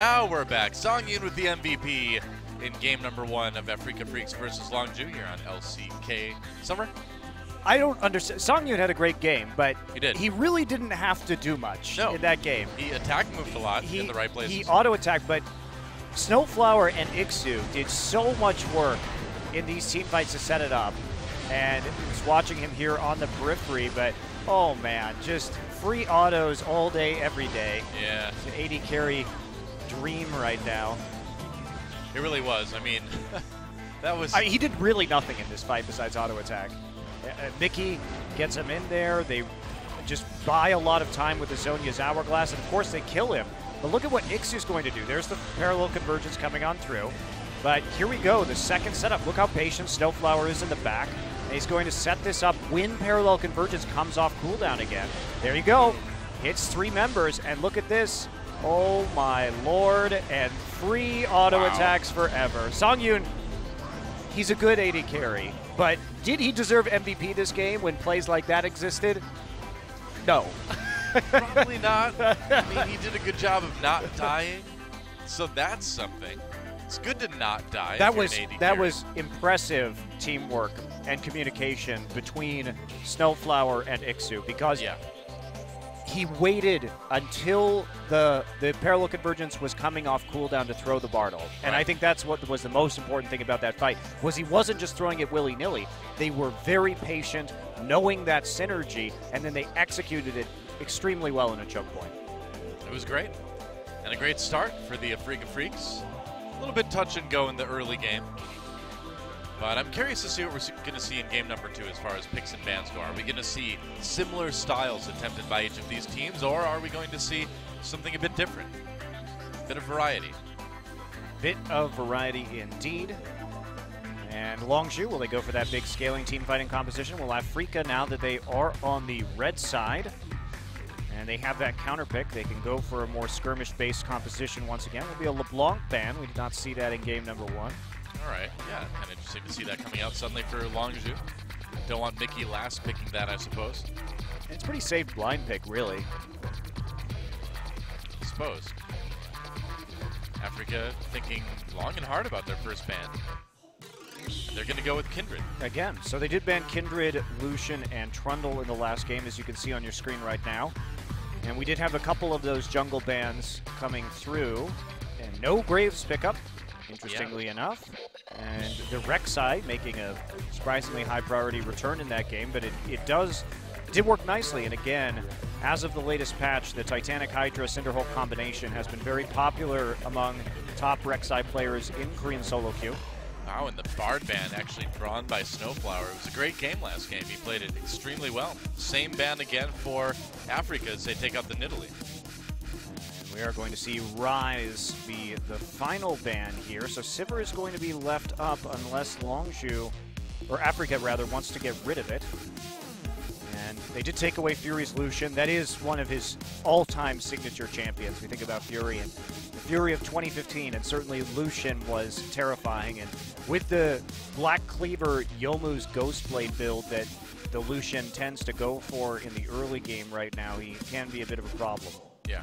Now we're back. Sangyoon with the MVP in game number one of Afreeca Freecs versus Longzhu here on LCK Summer. I don't understand. Sangyoon had a great game, but He did. He really didn't have to do much No. in that game. He attack moved a lot He, in the right places. He auto attacked, but Snowflower and Ikssu did so much work in these team fights to set it up. And I was watching him here on the periphery, but oh man, just free autos all day, every day. yeah, It's an 80 carry dream right now. it really was. I mean, that was. I mean, he did really nothing in this fight besides auto attack. Uh, uh, Mickey gets him in there. They just buy a lot of time with the Zhonya's hourglass, and of course they kill him. But look at what Ikssu's is going to do. There's the parallel convergence coming on through. But here we go, the second setup. Look how patient Snowflower is in the back. And he's going to set this up when parallel convergence comes off cooldown again. There you go. Hits three members, and look at this. Oh my lord, and free auto Wow. attacks forever. Sangyoon he's a good 80 carry. But did he deserve MVP this game when plays like that existed? No. Probably not. I mean, he did a good job of not dying, so that's something. It's good to not die. if that was an AD that carry. was impressive teamwork and communication between Snowflower and Ikssu because yeah. He waited until the the parallel convergence was coming off cooldown to throw the Bartle. And I think that's what was the most important thing about that fight was he wasn't just throwing it willy-nilly. They were very patient, knowing that synergy, and then they executed it extremely well in a choke point. It was great. And a great start for the Afreeca Freecs. A little bit touch and go in the early game. But I'm curious to see what we're going to see in game number two as far as picks and bans go. Are we going to see similar styles attempted by each of these teams, or are we going to see something a bit different? bit of variety. Bit of variety indeed. And Longzhu, will they go for that big scaling team fighting composition? Will Afreeca, now that they are on the red side, and they have that counter pick, they can go for a more skirmish-based composition once again. It will be a LeBlanc ban. We did not see that in game number one. All right. Yeah, kind of interesting to see that coming out suddenly for Longzhu. Don't want Mickey last picking that, I suppose. It's pretty safe blind pick, really. I suppose. Afreeca thinking long and hard about their first ban. They're going to go with Kindred. Again, so they did ban Kindred, Lucian, and Trundle in the last game, as you can see on your screen right now. And we did have a couple of those jungle bans coming through, and no Graves pickup, interestingly enough. And the Rek'Sai making a surprisingly high priority return in that game, but it, it does it did work nicely. And again, as of the latest patch, the Titanic Hydra Cinderhulk combination has been very popular among top Rek'Sai players in Korean solo queue. Wow, and the Bard ban actually drawn by Snowflower. It was a great game last game. He played it extremely well. Same ban again for Afreeca as they take out the Nidalee. We are going to see Ryze be the final ban here. So Sivir is going to be left up unless Longzhu, or Afreeca rather, wants to get rid of it. And they did take away Fury's Lucian. That is one of his all-time signature champions. We think about Fury and the Fury of 2015, and certainly Lucian was terrifying. And with the Black Cleaver Youmuu's Ghostblade build that the Lucian tends to go for in the early game right now, he can be a bit of a problem. Yeah.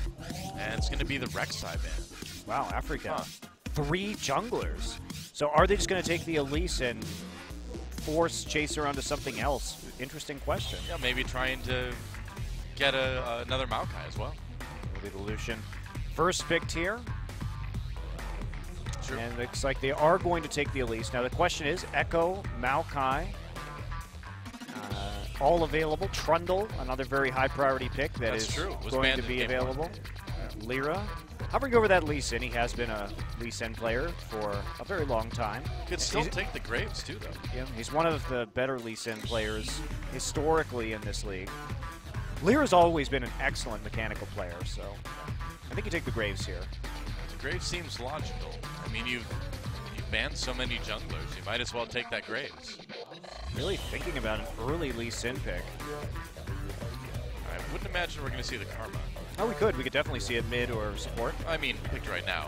And it's going to be the Rek'Sai ban. Wow, Afreeca. Huh. Three junglers. So are they just going to take the Elise and force Chaser onto something else? Interesting question. Yeah, maybe trying to get a, another Maokai as well. Will be the Lucian. First picked here, Sure. and it looks like they are going to take the Elise. Now the question is, Ekko, Maokai, uh, all available. Trundle, another very high priority pick that That's is true. Going to be game one. available. Uh, Lira. Hovering over that Lee Sin, he has been a Lee Sin player for a very long time. Could still He's- take the Graves too, though. Yeah, he's one of the better Lee Sin players historically in this league. Lira's always been an excellent mechanical player, so I think you take the Graves here. The Graves seems logical. I mean, you've you've banned so many junglers. You might as well take that Graves. Really thinking about an early Lee Sin pick. I wouldn't imagine we're going to see the Karma. Oh, we could. We could definitely see it mid or support. I mean, picked right now.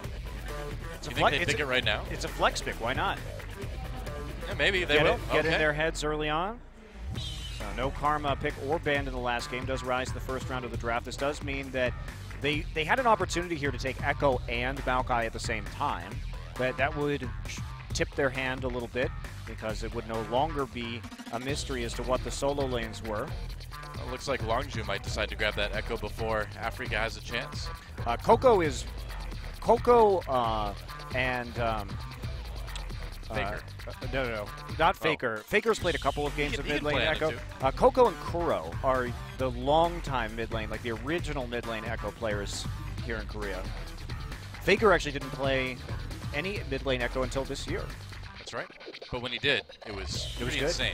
It's You a think flex- they pick a- it right now? It's a flex pick. Why not? Yeah, maybe they get will. it, get okay. in their heads early on. So no Karma pick or banned in the last game does rise to the first round of the draft. This does mean that They they had an opportunity here to take Ekko and Maokai at the same time, but that would tip their hand a little bit because it would no longer be a mystery as to what the solo lanes were. Well, looks like Longzhu might decide to grab that Ekko before Afreeca has a chance. Uh, Coco is Coco uh, and um, Faker. Uh, no, no, no, not Oh. Faker. Faker's played a couple of games can- of he mid lane play on it Ekko. Uh, Coco and Kuro are the long-time mid lane, like the original mid lane Ekko players here in Korea. Faker actually didn't play any mid lane Ekko until this year. That's right. But when he did, it was It was good. insane.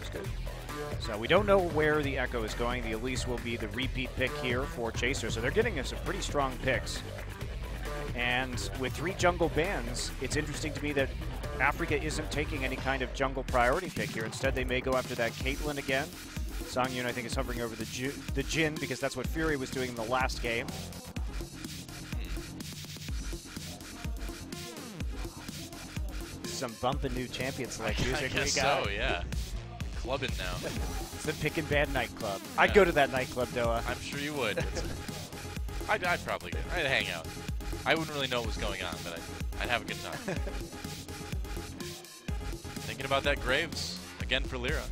It's good. So we don't know where the Ekko is going. The Elise will be the repeat pick here for Chaser. So they're getting us some pretty strong picks. And with three jungle bans, it's interesting to me that Afreeca isn't taking any kind of jungle priority pick here. Instead, they may go after that Caitlyn again. Sangyoon, I think, is hovering over the, Ju- the Jhin because that's what Fury was doing in the last game. Some bumping new champions like I music we guess got. so, yeah. Clubbing now. It's the Pick and Ban nightclub. I'd go to that nightclub, Doa. I'm sure you would. I'd, I'd probably go. I'd hang out. I wouldn't really know what was going on, but I'd, I'd have a good time. Thinking about that Graves again for Lira.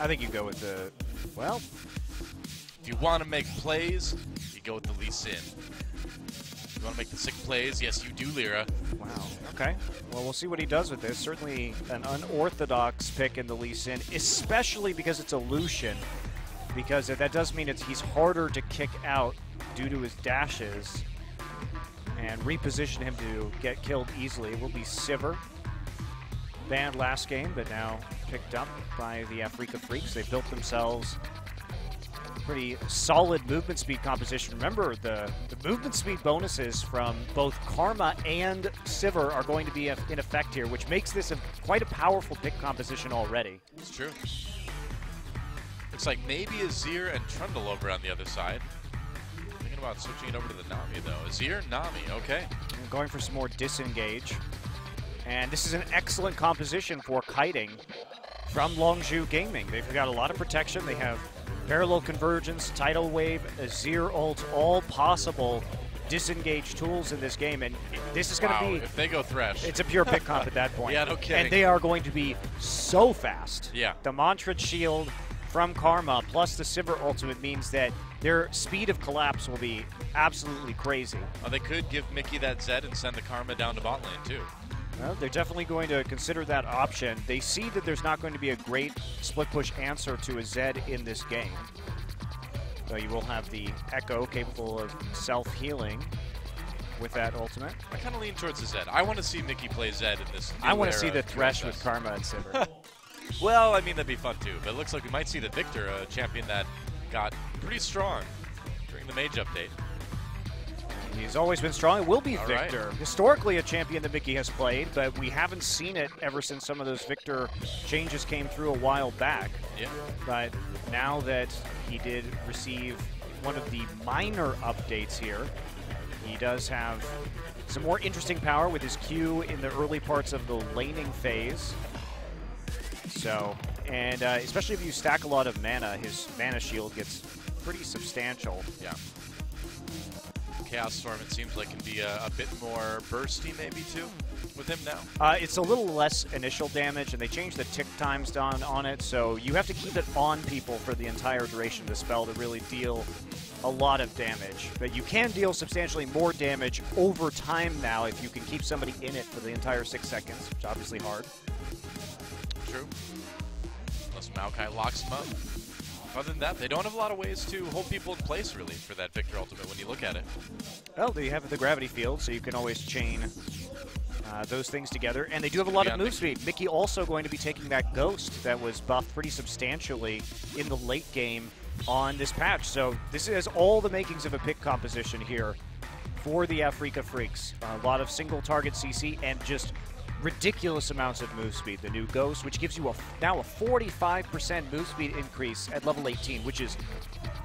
I think you go with the. Well, If you want to make plays, you go with the Lee Sin. You want to make the sick plays, yes, you do, Lira. wow. Okay. Well, we'll see what he does with this. Certainly an unorthodox pick in the Lee Sin, especially because it's a Lucian. Because that does mean it's he's harder to kick out due to his dashes and reposition him to get killed easily. It will be Sivir. Banned last game, but now picked up by the Afreeca Freecs. They built themselves pretty solid movement speed composition. Remember, the, the movement speed bonuses from both Karma and Sivir are going to be in effect here, which makes this a, quite a powerful pick composition already. It's true. Looks like maybe Azir and Trundle over on the other side. Thinking about switching it over to the Nami, though. Azir, Nami, okay. I'm going for some more disengage. And this is an excellent composition for kiting from Longzhu Gaming. They've got a lot of protection. They have parallel convergence, tidal wave, Azir ult, all possible disengage tools in this game. And this is going to wow, be if they go Thresh. It's a pure pick comp at that point. Yeah, no kidding. And they are going to be so fast. Yeah. The Mantra Shield from Karma plus the Sivir Ultimate means that their speed of collapse will be absolutely crazy. Oh, they could give Mickey that Zed and send the Karma down to bot lane, too. Well, they're definitely going to consider that option. They see that there's not going to be a great split push answer to a Zed in this game. So you will have the Ekko capable of self-healing with that ultimate. I kind of lean towards the Zed. I want to see Mickey play Zed in this. I want to see the of Thresh QSS. with Karma and Sivir. Well, I mean, that'd be fun, too. But it looks like we might see the Viktor, a champion that got pretty strong during the Mage update. He's always been strong. It will be All right. Viktor. Historically, a champion that Mickey has played, but we haven't seen it ever since some of those Viktor changes came through a while back. Yeah. But now that he did receive one of the minor updates here, he does have some more interesting power with his Q in the early parts of the laning phase. So, and uh, especially if you stack a lot of mana, his mana shield gets pretty substantial. Yeah. Chaos Storm, it seems like, can be a, a bit more bursty, maybe, too, with him now. Uh, it's a little less initial damage, and they changed the tick times down on it, so you have to keep it on people for the entire duration of the spell to really deal a lot of damage. But you can deal substantially more damage over time now if you can keep somebody in it for the entire six seconds, which is obviously hard. True. Unless Maokai locks him up. Other than that, they don't have a lot of ways to hold people in place, really, for that Viktor Ultimate when you look at it. Well, they have the gravity field, so you can always chain uh, those things together. And they do have a lot of move speed. Mickey also going to be taking that Ghost that was buffed pretty substantially in the late game on this patch. So this has all the makings of a pick composition here for the Afreeca Freecs. a lot of single target CC and just ridiculous amounts of move speed. The new Ghost, which gives you a, now a 45% move speed increase at level 18, which is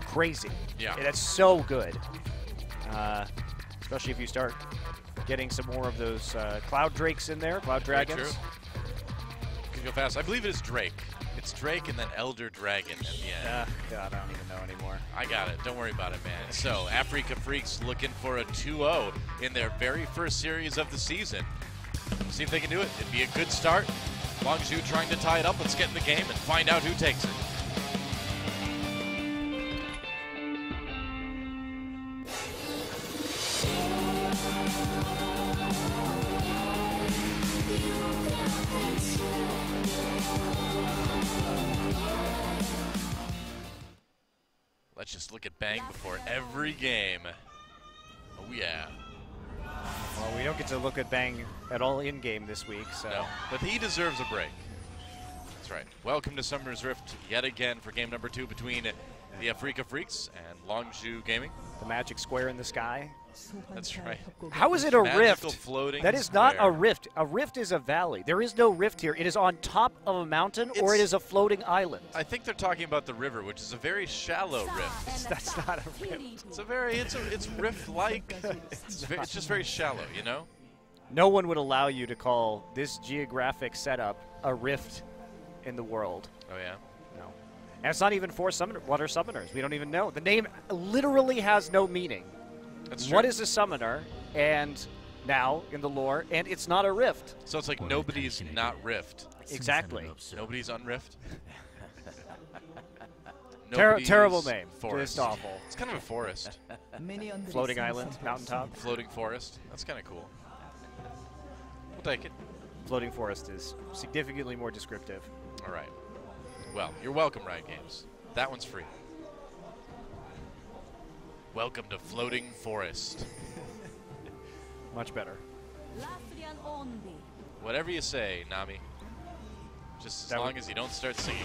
crazy. Yeah. That's so good. Uh, especially if you start getting some more of those uh, Cloud Drakes in there, Cloud Dragons. true. Could go fast. I believe it is Drake. It's it's Drake and then Elder Dragon at the end. Uh, God, I don't even know anymore. I got it. Don't worry about it, man. So, Afreeca Freecs looking for a 2-0 in their very first series of the season. See if they can do it. It'd be a good start. Longzhu trying to tie it up. Let's get in the game and find out who takes it. Let's just look at Bang before every game. Oh, yeah. Don't get to look at Bang at all in game this week, so. No, but he deserves a break. That's right. Welcome to Summoner's Rift yet again for game number two between the Afreeca Freecs and Longzhu Gaming. The magic square in the sky. That's right. How is it a Magical rift? floating That is not a rift. A rift is a valley. There is no rift here. It is on top of a mountain or It's- a floating island. I think they're talking about the river, which is a very shallow rift. That's not a rift. It's a very, it's a, it's rift-like. It's, ve- it's just very shallow, you know. No one would allow you to call this geographic setup a rift in the world. Oh yeah. No. And it's not even for summoner, what are summoners? We don't even know. The name literally has no meaning. That's true. What is a summoner? And now in the lore, and it's not a rift. So it's like nobody's not rift. Exactly. Nobody's unrift. Ter- Nobody's terrible name. Forest. Just awful. It's kind of a forest. Floating island, mountaintop. Floating forest. That's kind of cool. We'll take it. Floating forest is significantly more descriptive. All right. Well, you're welcome, Riot Games. That one's free. Welcome to Floating Forest. Much better. Whatever you say, Nami. Just as That long as you don't start singing.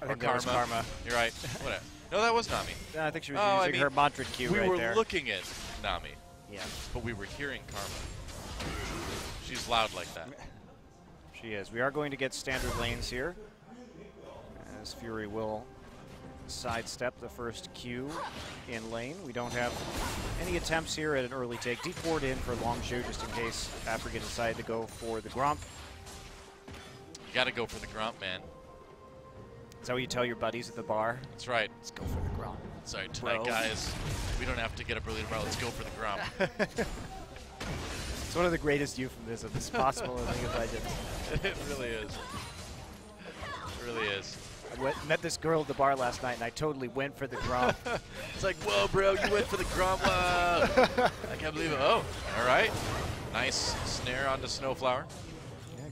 I or was karma. You're right. Whatever. No, that was Nami. I think she was Oh, I using mean, her mantra cue we right were there. looking at Nami, yeah, but we were hearing Karma. She's loud like that. she is. We are going to get standard lanes here, as Fury will sidestep the first Q in lane. We don't have any attempts here at an early take. Deep forward in for long Longzhu, just in case Africa decided to go for the Grump. You got to go for the Grump, man. Is that what you tell your buddies at the bar? That's right. Let's go for the Grump. Sorry, tonight, Bro. guys. We don't have to get up early tomorrow. Let's go for the Grump. It's one of the greatest euphemisms possible in League of Legends. it really is. It really is. I went, met this girl at the bar last night, and I totally went for the Grump. It's like, whoa, bro, you went for the Grump. Whoa. I can't believe it. Oh, all right. Nice snare onto Snowflower.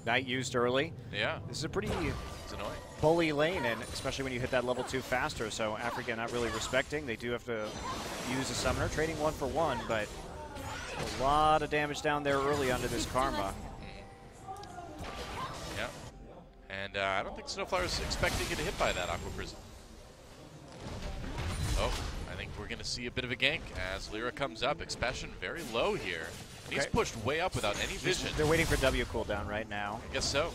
Knight used early. Yeah, This is a pretty it's annoying. bully lane, and especially when you hit that level two faster. So Africa not really respecting. They do have to use a summoner, trading one for one, but a lot of damage down there early onto this Karma. And uh, I don't think Snowflower's expecting to get hit by that Aqua Prison. Oh, I think we're going to see a bit of a gank as Lira comes up. Expession very low here. He's pushed way up without any vision. They're waiting for W cooldown right now. I guess so.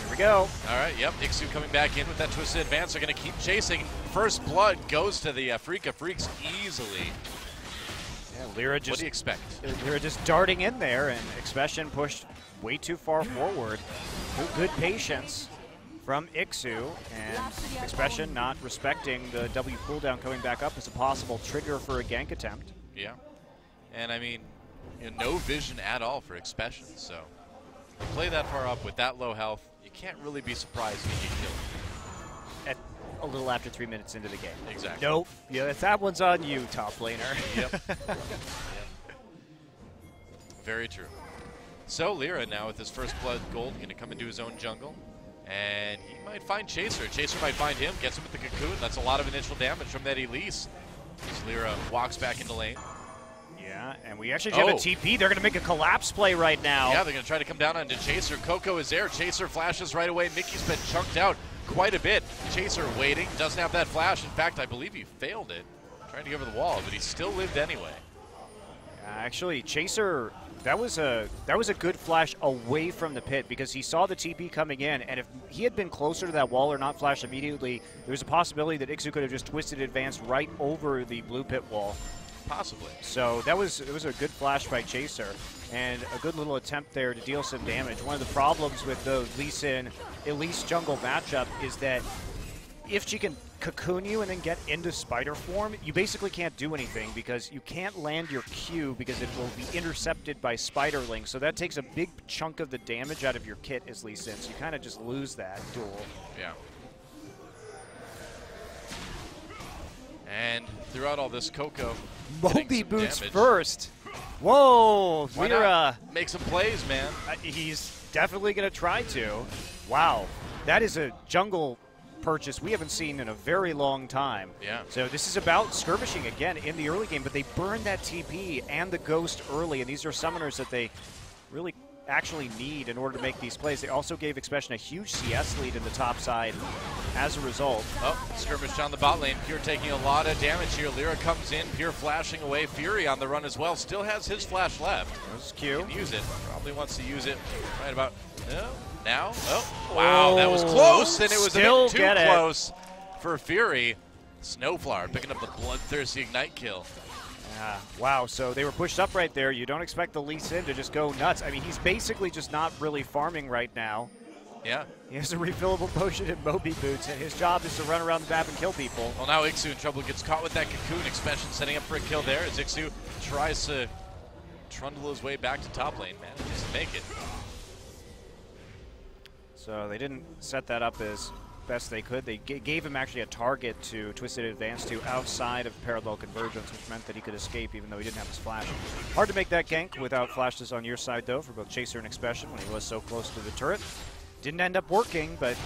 Here we go. All right, yep. Ikssu coming back in with that twisted advance. They're going to keep chasing. First blood goes to the Afreeca Freecs easily. Yeah, Lira what do you expect? Lira just darting in there, and Expession pushed way too far forward. Good patience from Ikssu, and Expession not respecting the W cooldown coming back up as a possible trigger for a gank attempt. Yeah. And I mean, you know, no vision at all for Expession. So you play that far up with that low health, you can't really be surprised if you get killed. At a little after three minutes into the game. Exactly. Nope. Yeah, if that one's on you, top laner. Yep. Very true. So Lira now with his first blood gold going to come into his own jungle. And he might find Chaser. Chaser might find him, gets him with the cocoon. That's a lot of initial damage from that Elise. As Lira walks back into lane. yeah, and we actually have a Oh. TP. They're going to make a collapse play right now. Yeah, they're going to try to come down onto Chaser. Coco is there. Chaser flashes right away. Mickey's been chunked out quite a bit. Chaser waiting, doesn't have that flash. In fact, I believe he failed it, trying to get over the wall, but he still lived anyway. Actually, Chaser, that was a that was a good flash away from the pit because he saw the TP coming in, and if he had been closer to that wall or not flashed immediately, there was a possibility that Ikssu could have just twisted advanced right over the blue pit wall. Possibly. So that was it was a good flash by Chaser and a good little attempt there to deal some damage. One of the problems with the Lee Sin Elise jungle matchup is that if she can cocoon you and then get into spider form, you basically can't do anything because you can't land your Q because it will be intercepted by spiderling. So that takes a big chunk of the damage out of your kit as Lee Sin. So you kind of just lose that duel. Yeah. And throughout all this, Coco. Moby boots damage. first. Whoa, Why Lira. Make some plays, man. Uh, he's definitely going to try to. Wow, that is a jungle purchase we haven't seen in a very long time. Yeah. So this is about skirmishing again in the early game, but they burn that TP and the Ghost early, and these are summoners that they really actually need in order to make these plays. They also gave Expession a huge CS lead in the top side as a result. Oh, skirmish down the bot lane. Pure taking a lot of damage here. Lira comes in. Pure flashing away. Fury on the run as well. Still has his flash left. There's Q. Can use it. Probably wants to use it right about no, now. Oh, wow. Oh, that was oh, close, and it was Still a bit too close for Fury. Snowflower picking up the bloodthirsty ignite kill. Yeah, wow, so they were pushed up right there. You don't expect the Lee Sin to just go nuts. I mean, he's basically just not really farming right now. Yeah. He has a refillable potion and Moby Boots, and his job is to run around the map and kill people. Well, now Ikssu in trouble gets caught with that Cocoon expansion, setting up for a kill there as Ikssu tries to trundle his way back to top lane, man. Just make it. So they didn't set that up as best they could. They gave him actually a target to Twisted Advance to outside of Parallel Convergence, which meant that he could escape even though he didn't have his flash. Hard to make that gank without flashes on your side, though, for both Chaser and Expession when he was so close to the turret. Didn't end up working, but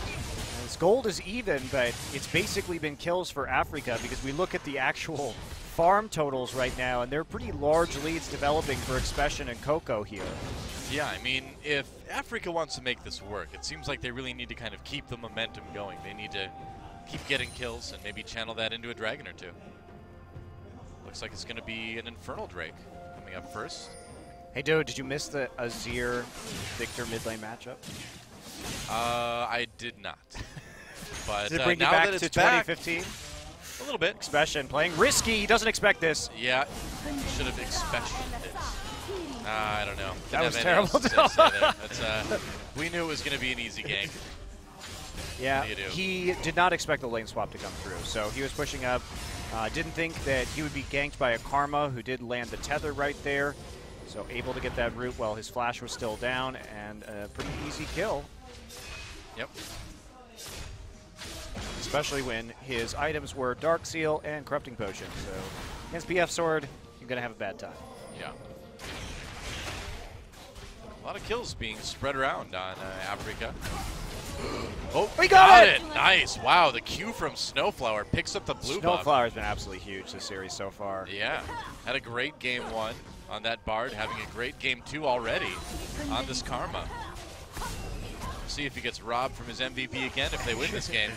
his gold is even, but it's basically been kills for Afreeca because we look at the actual farm totals right now, and they're pretty large leads developing for Expession and Coco here. Yeah, I mean, if Afreeca wants to make this work, it seems like they really need to kind of keep the momentum going. They need to keep getting kills and maybe channel that into a dragon or two. Looks like it's going to be an Infernal Drake coming up first. Hey, Doa, did you miss the Azir Viktor mid lane matchup? Uh, I did not. but Does it uh, bring uh, you back to 2015? A little bit. Expession playing risky. He doesn't expect this. Yeah, should have expected. Uh, I don't know. Didn't that was terrible. uh, we knew it was going to be an easy game. Yeah, he did not expect the lane swap to come through, so he was pushing up. Uh, didn't think that he would be ganked by a Karma, who did land the tether right there. So able to get that root while his flash was still down, and a pretty easy kill. Yep. Especially when his items were Dark Seal and Corrupting Potion. So against PF Sword, you're going to have a bad time. Yeah. A lot of kills being spread around on uh, Afreeca. Oh, we got, got it. it. Nice. Wow, the Q from Snowflower picks up the blue Snowflower's been absolutely huge this series so far. Yeah. Had a great game one on that Bard, having a great game two already on this Karma. See if he gets robbed from his MVP again if they win this game.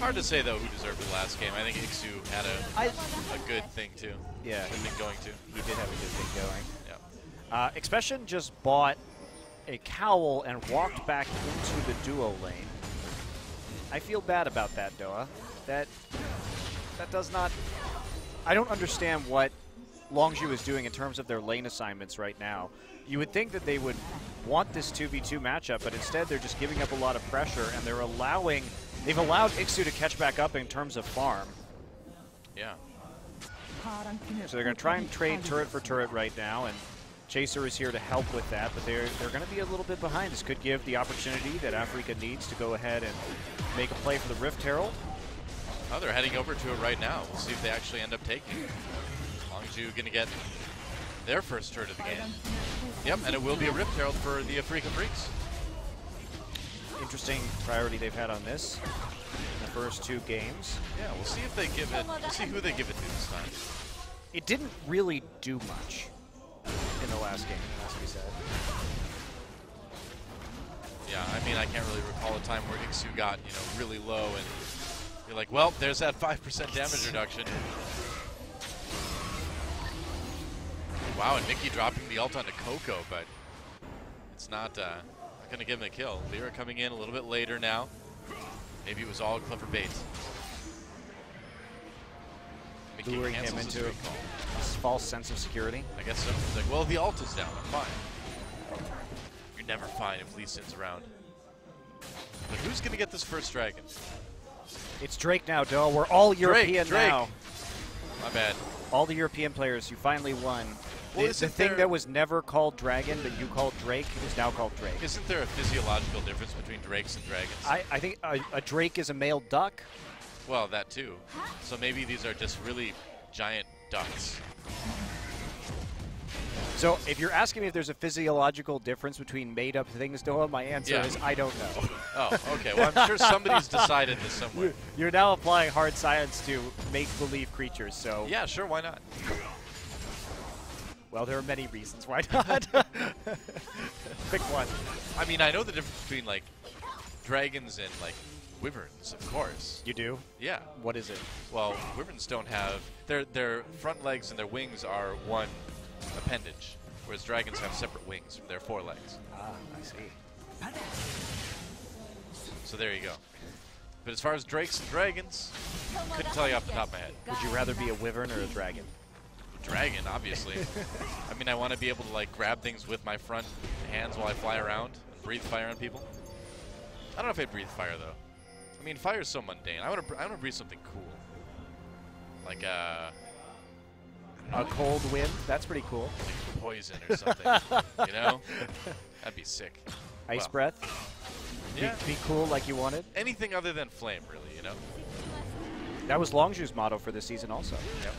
Hard to say, though, who deserved the last game. I think Ikssu had a, I, a good thing, too. Yeah. Been going to. He did have a good thing going. Uh, Expession just bought a cowl and walked back into the duo lane. I feel bad about that, Doa. That that does not. I don't understand what Longzhu is doing in terms of their lane assignments right now. You would think that they would want this 2v2 matchup, but instead they're just giving up a lot of pressure and they're allowing. They've allowed Ikssu to catch back up in terms of farm. Yeah. So they're going to try and trade turret for turret right now, and Chaser is here to help with that, but they're, they're going to be a little bit behind. This could give the opportunity that Afreeca needs to go ahead and make a play for the Rift Herald. Oh, they're heading over to it right now. We'll see if they actually end up taking it. Longzhu going to get their first turn of the game. Yep, and it will be a Rift Herald for the Afreeca Freecs. Interesting priority they've had on this in the first two games. Yeah, we'll see if they give it, we'll see who they give it to this time. It didn't really do much in the last game, has to be said. Yeah, I mean, I can't really recall a time where Ikssu got, you know, really low and you're like, well, there's that 5% damage reduction. Wow, and Mickey dropping the ult onto Coco, but it's not, uh, not going to give him a kill. Lira coming in a little bit later now. Maybe it was all clever bait. Luring him into a false sense of security. I guess so. He's like, well, the alt is down. I'm fine. You're never fine if Lee Sin's around. But who's going to get this first dragon? It's Drake now, Doa. We're all European Drake. now. My bad. All the European players, you finally won. Well, the, isn't the thing there- that was never called Dragon, but you called Drake, is now called Drake. Isn't there a physiological difference between drakes and dragons? I, I think a, a Drake is a male duck. Well, that too. So maybe these are just really giant ducks. So if you're asking me if there's a physiological difference between made-up things, Doa, my answer Yeah. is I don't know. Oh, okay. Well, I'm sure somebody's decided this somewhere. You're now applying hard science to make-believe creatures, so Yeah, sure. Why not? well, there are many reasons why not. Pick one. I mean, I know the difference between like dragons and like wyverns, of course. You do? Yeah. What is it? Well, wyverns don't have their their front legs and their wings are one appendage, whereas dragons have separate wings from their forelegs. Ah, I see. So there you go. But as far as drakes and dragons, couldn't tell you off the top of my head. Would you rather be a wyvern or a dragon? Dragon, obviously. I mean, I want to be able to like grab things with my front hands while I fly around and breathe fire on people. I don't know if I'd breathe fire though. I mean, fire is so mundane. I want to. I want to breathe something cool, like uh, A cold wind? That's pretty cool. like poison or something. you know, that'd be sick. Ice Well, breath? Be, Yeah. be cool like you wanted? Anything other than flame, really. You know. That was Longju's motto for this season also. Yep.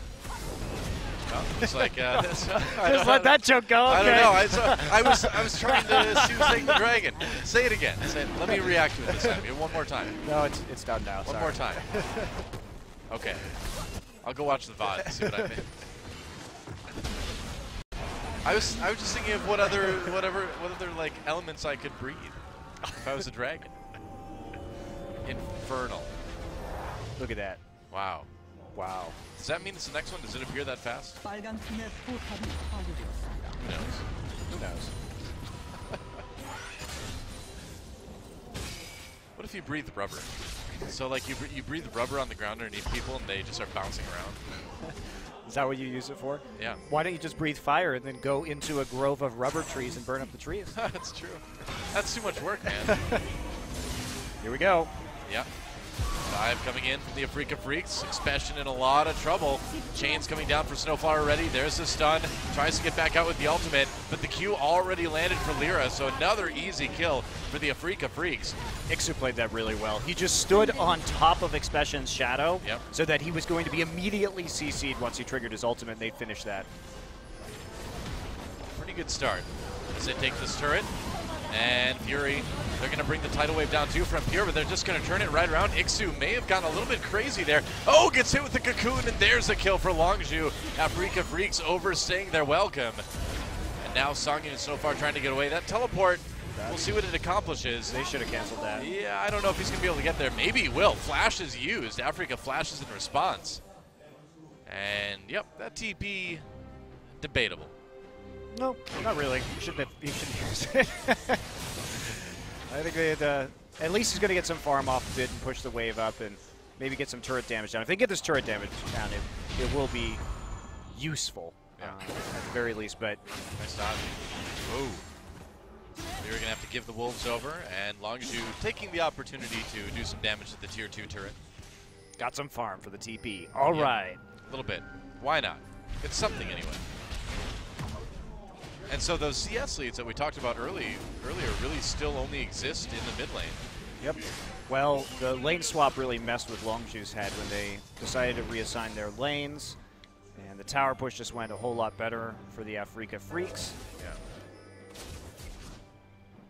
Well, it's like uh, that's- Just let that joke go. I don't okay. know. I, saw, I was I was trying to soothsay the dragon. Say it again. Say it. Let me react to it this time. One more time. No, it's, it's done now. One sorry. more time. Okay. I'll go watch the VOD and see what I made. I was I was just thinking of what other whatever what other like elements I could breathe if I was a dragon. Infernal. Look at that. Wow. Wow. Does that mean it's the next one? Does it appear that fast? Who knows? Who knows? what if you breathe rubber? So like you, you breathe rubber on the ground underneath people and they just start bouncing around. Is that what you use it for? Yeah. Why don't you just breathe fire and then go into a grove of rubber trees and burn up the trees? That's true. That's too much work, man. Here we go. Yeah. Dive coming in from the Afreeca Freecs. Expession in a lot of trouble. Chains coming down for Snowflower already. There's the stun. Tries to get back out with the ultimate, but the Q already landed for Lira, so another easy kill for the Afreeca Freecs. Ikssu played that really well. He just stood on top of Expession's shadow Yep. so that he was going to be immediately CC'd once he triggered his ultimate and they'd finish that. Pretty good start as they take this turret. And Fury, they're going to bring the tidal wave down too from Pure, but they're just going to turn it right around. Ikssu may have gotten a little bit crazy there. Oh, gets hit with the cocoon, and there's a kill for Longzhu. Afreeca Freecs overstaying their welcome. And now Sangyoon so far trying to get away. That teleport, we'll see what it accomplishes. They should have canceled that. Yeah, I don't know if he's going to be able to get there. Maybe he will. Flash is used. Afreeca flashes in response. And, yep, that TP, debatable. No, not really. You shouldn't have. You shouldn't use it. I think they had, uh, at least he's going to get some farm off of it and push the wave up and maybe get some turret damage down. If they get this turret damage down, it, it will be useful Yeah. uh, at the very least. But Nice dodge. Oh. They're going to have to give the Wolves over, and Longzhu taking the opportunity to do some damage to the Tier 2 turret. got some farm for the TP. All Yep. right. A little bit. Why not? It's something anyway. And so those CS leads that we talked about early, earlier really still only exist in the mid lane. Yep. Well, the lane swap really messed with Longzhu's head when they decided to reassign their lanes, and the tower push just went a whole lot better for the Afreeca Freecs. Yeah.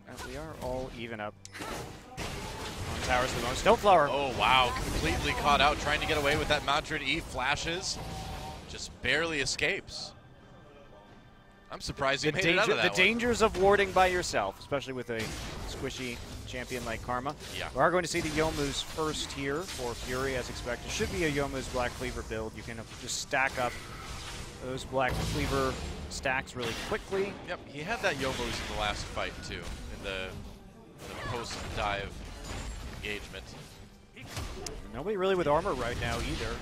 And we are all even up on towers for the moment. Snowflower. Oh, wow. Completely caught out trying to get away with that Mantra E flashes. Just barely escapes. I'm surprised he the, made it out danger, of the that one. dangers of warding by yourself, especially with a squishy champion like Karma. Yeah. We are going to see the Youmuu's first here for Fury as expected. Should be a Youmuu's Black Cleaver build. You can just stack up those Black Cleaver stacks really quickly. Yep, he had that Youmuu's in the last fight too, in the, the post-dive engagement. Nobody really with armor right now either,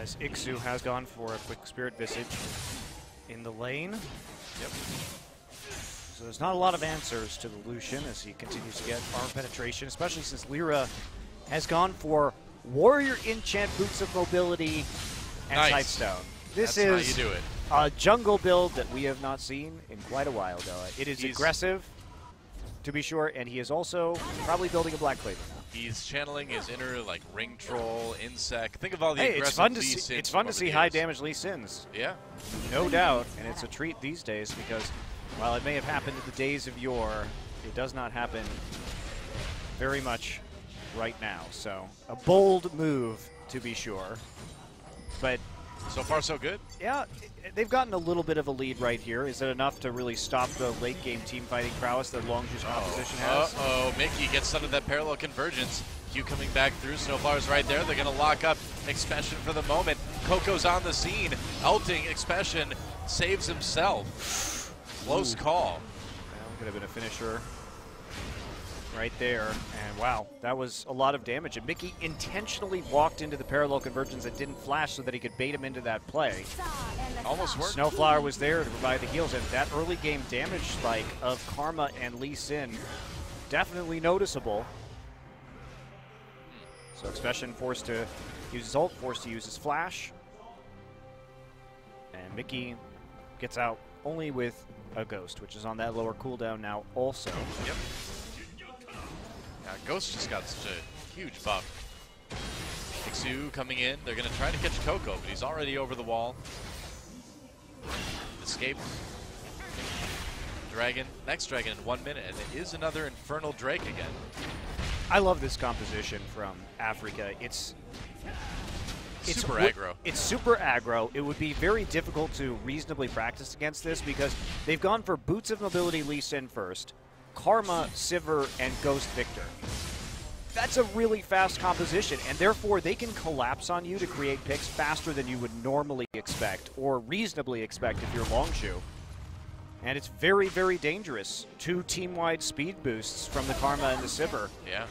As Ikssu has gone for a quick Spirit Visage in the lane. Yep. So there's not a lot of answers to the Lucian as he continues to get arm penetration, especially since Lira has gone for Warrior Enchant Boots of Mobility and Nice. Sightstone. This That's is how you do it. a jungle build that we have not seen in quite a while, though. It is He's- aggressive, to be sure, and he is also probably building a Black Cleaver. He's channeling his inner like ring troll, insect. Think of all the Hey, aggressive it's fun to Lee see. Sins It's fun to see high damage Lee Sins, Yeah. no doubt, and it's a treat these days because while it may have happened in the days of yore, it does not happen very much right now. So a bold move to be sure, but So far, so good. yeah, they've gotten a little bit of a lead right here. Is it enough to really stop the late game team fighting prowess that Longzhu's composition has? Uh-oh, Mickey gets some of that parallel convergence. Q coming back through. Snowflower's right there. They're going to lock up Expression for the moment. Coco's on the scene. Elting Expression saves himself. Close call. That could have been a finisher right there. And wow, that was a lot of damage. And Mickey intentionally walked into the parallel convergence that didn't flash so that he could bait him into that play. Almost worked. Snowflower was there to provide the heals, and that early game damage spike of Karma and Lee Sin definitely noticeable. So Expression forced to use his ult, forced to use his flash. And Mickey gets out only with a ghost, which is on that lower cooldown now also. Yep. Yeah, Ghost just got such a huge buff. Ikssu coming in. They're going to try to catch Coco, but he's already over the wall. Escape. Dragon. Next dragon in one minute, and it is another Infernal Drake again. I love this composition from Afreeca. It's it's Super aggro. It's super aggro. It would be very difficult to reasonably practice against this because they've gone for Boots of Mobility Lee Sin first, Karma, Sivir, and Ghost Viktor. That's a really fast composition, and therefore they can collapse on you to create picks faster than you would normally expect or reasonably expect if you're Longzhu. And it's very, very dangerous. Two team-wide speed boosts from the Karma and the Sivir. Yeah.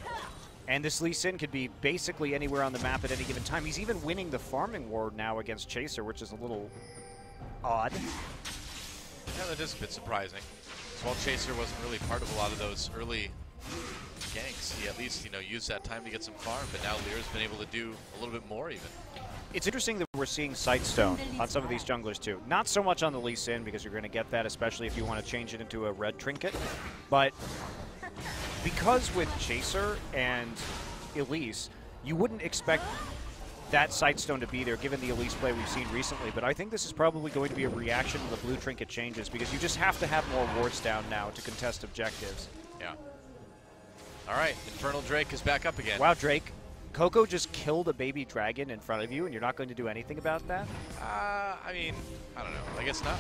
And this Lee Sin could be basically anywhere on the map at any given time. He's even winning the farming war now against Chaser, which is a little odd. Yeah, that is a bit surprising. While Chaser wasn't really part of a lot of those early ganks, he at least, you know, used that time to get some farm, but now Lira's been able to do a little bit more even. It's interesting that we're seeing Sightstone on some of these junglers too. Not so much on the Lee Sin because you're going to get that, especially if you want to change it into a red trinket. But because with Chaser and Elise, you wouldn't expect that Sightstone to be there given the Elise play we've seen recently. But I think this is probably going to be a reaction to the blue trinket changes because you just have to have more wards down now to contest objectives. Yeah. All right, Infernal Drake is back up again. Wow, Drake. Coco just killed a baby dragon in front of you, and you're not going to do anything about that? Uh, I mean, I don't know. I guess not.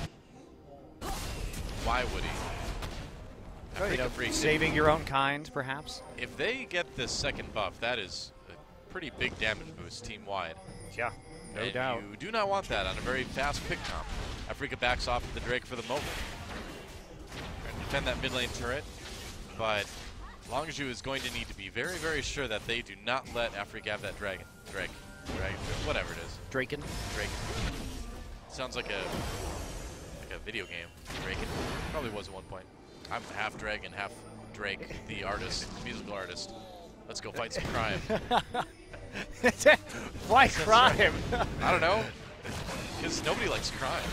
Why would he? Oh, you know, saving your own kind, perhaps? If they get this second buff, that is pretty big damage boost team-wide. Yeah, no and doubt. You do not want that on a very fast pick comp. Afreeca backs off the Drake for the moment. Trying to defend that mid lane turret, but Longzhu is going to need to be very, very sure that they do not let Afreeca have that dragon. Drake. Dragon. Whatever it is. Draken. Drake. Sounds like a like a video game. Draken. Probably was at one point. I'm half dragon, half Drake, the artist, musical artist. Let's go fight some crime. Why crime? I don't know. Because nobody likes crime.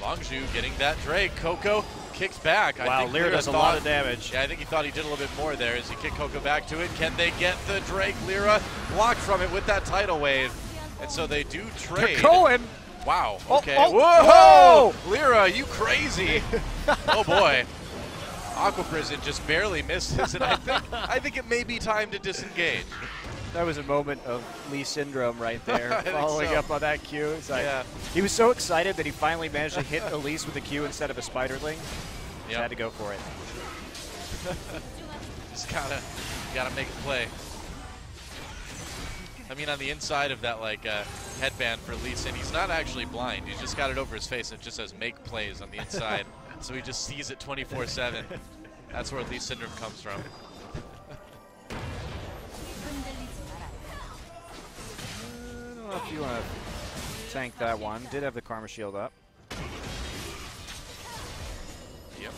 Longzhu getting that Drake. Coco kicks back. I wow, think Lira Lira does a lot of damage. Yeah, I think he thought he did a little bit more there as he kicked Coco back to it. Can they get the Drake? Lira blocked from it with that tidal wave. And so they do trade. They're going. Wow. Oh, Okay. oh, Whoa! Oh! Lira, you crazy? oh boy. Aqua Prison just barely misses, and I think I think it may be time to disengage. That was a moment of Lee syndrome right there, following so. up on that Q. It's like, Yeah. He was so excited that he finally managed to hit Elise with a Q instead of a Spiderling. Yep. had to go for it. Just gotta gotta make a play. I mean, on the inside of that like uh, headband for Lee Sin, he's not actually blind. He's just got it over his face, and it just says "make plays" on the inside, so he just sees it 24/7. That's where Lee syndrome comes from. I don't don't know if you want to tank that one. Did have the Karma Shield up. Yep.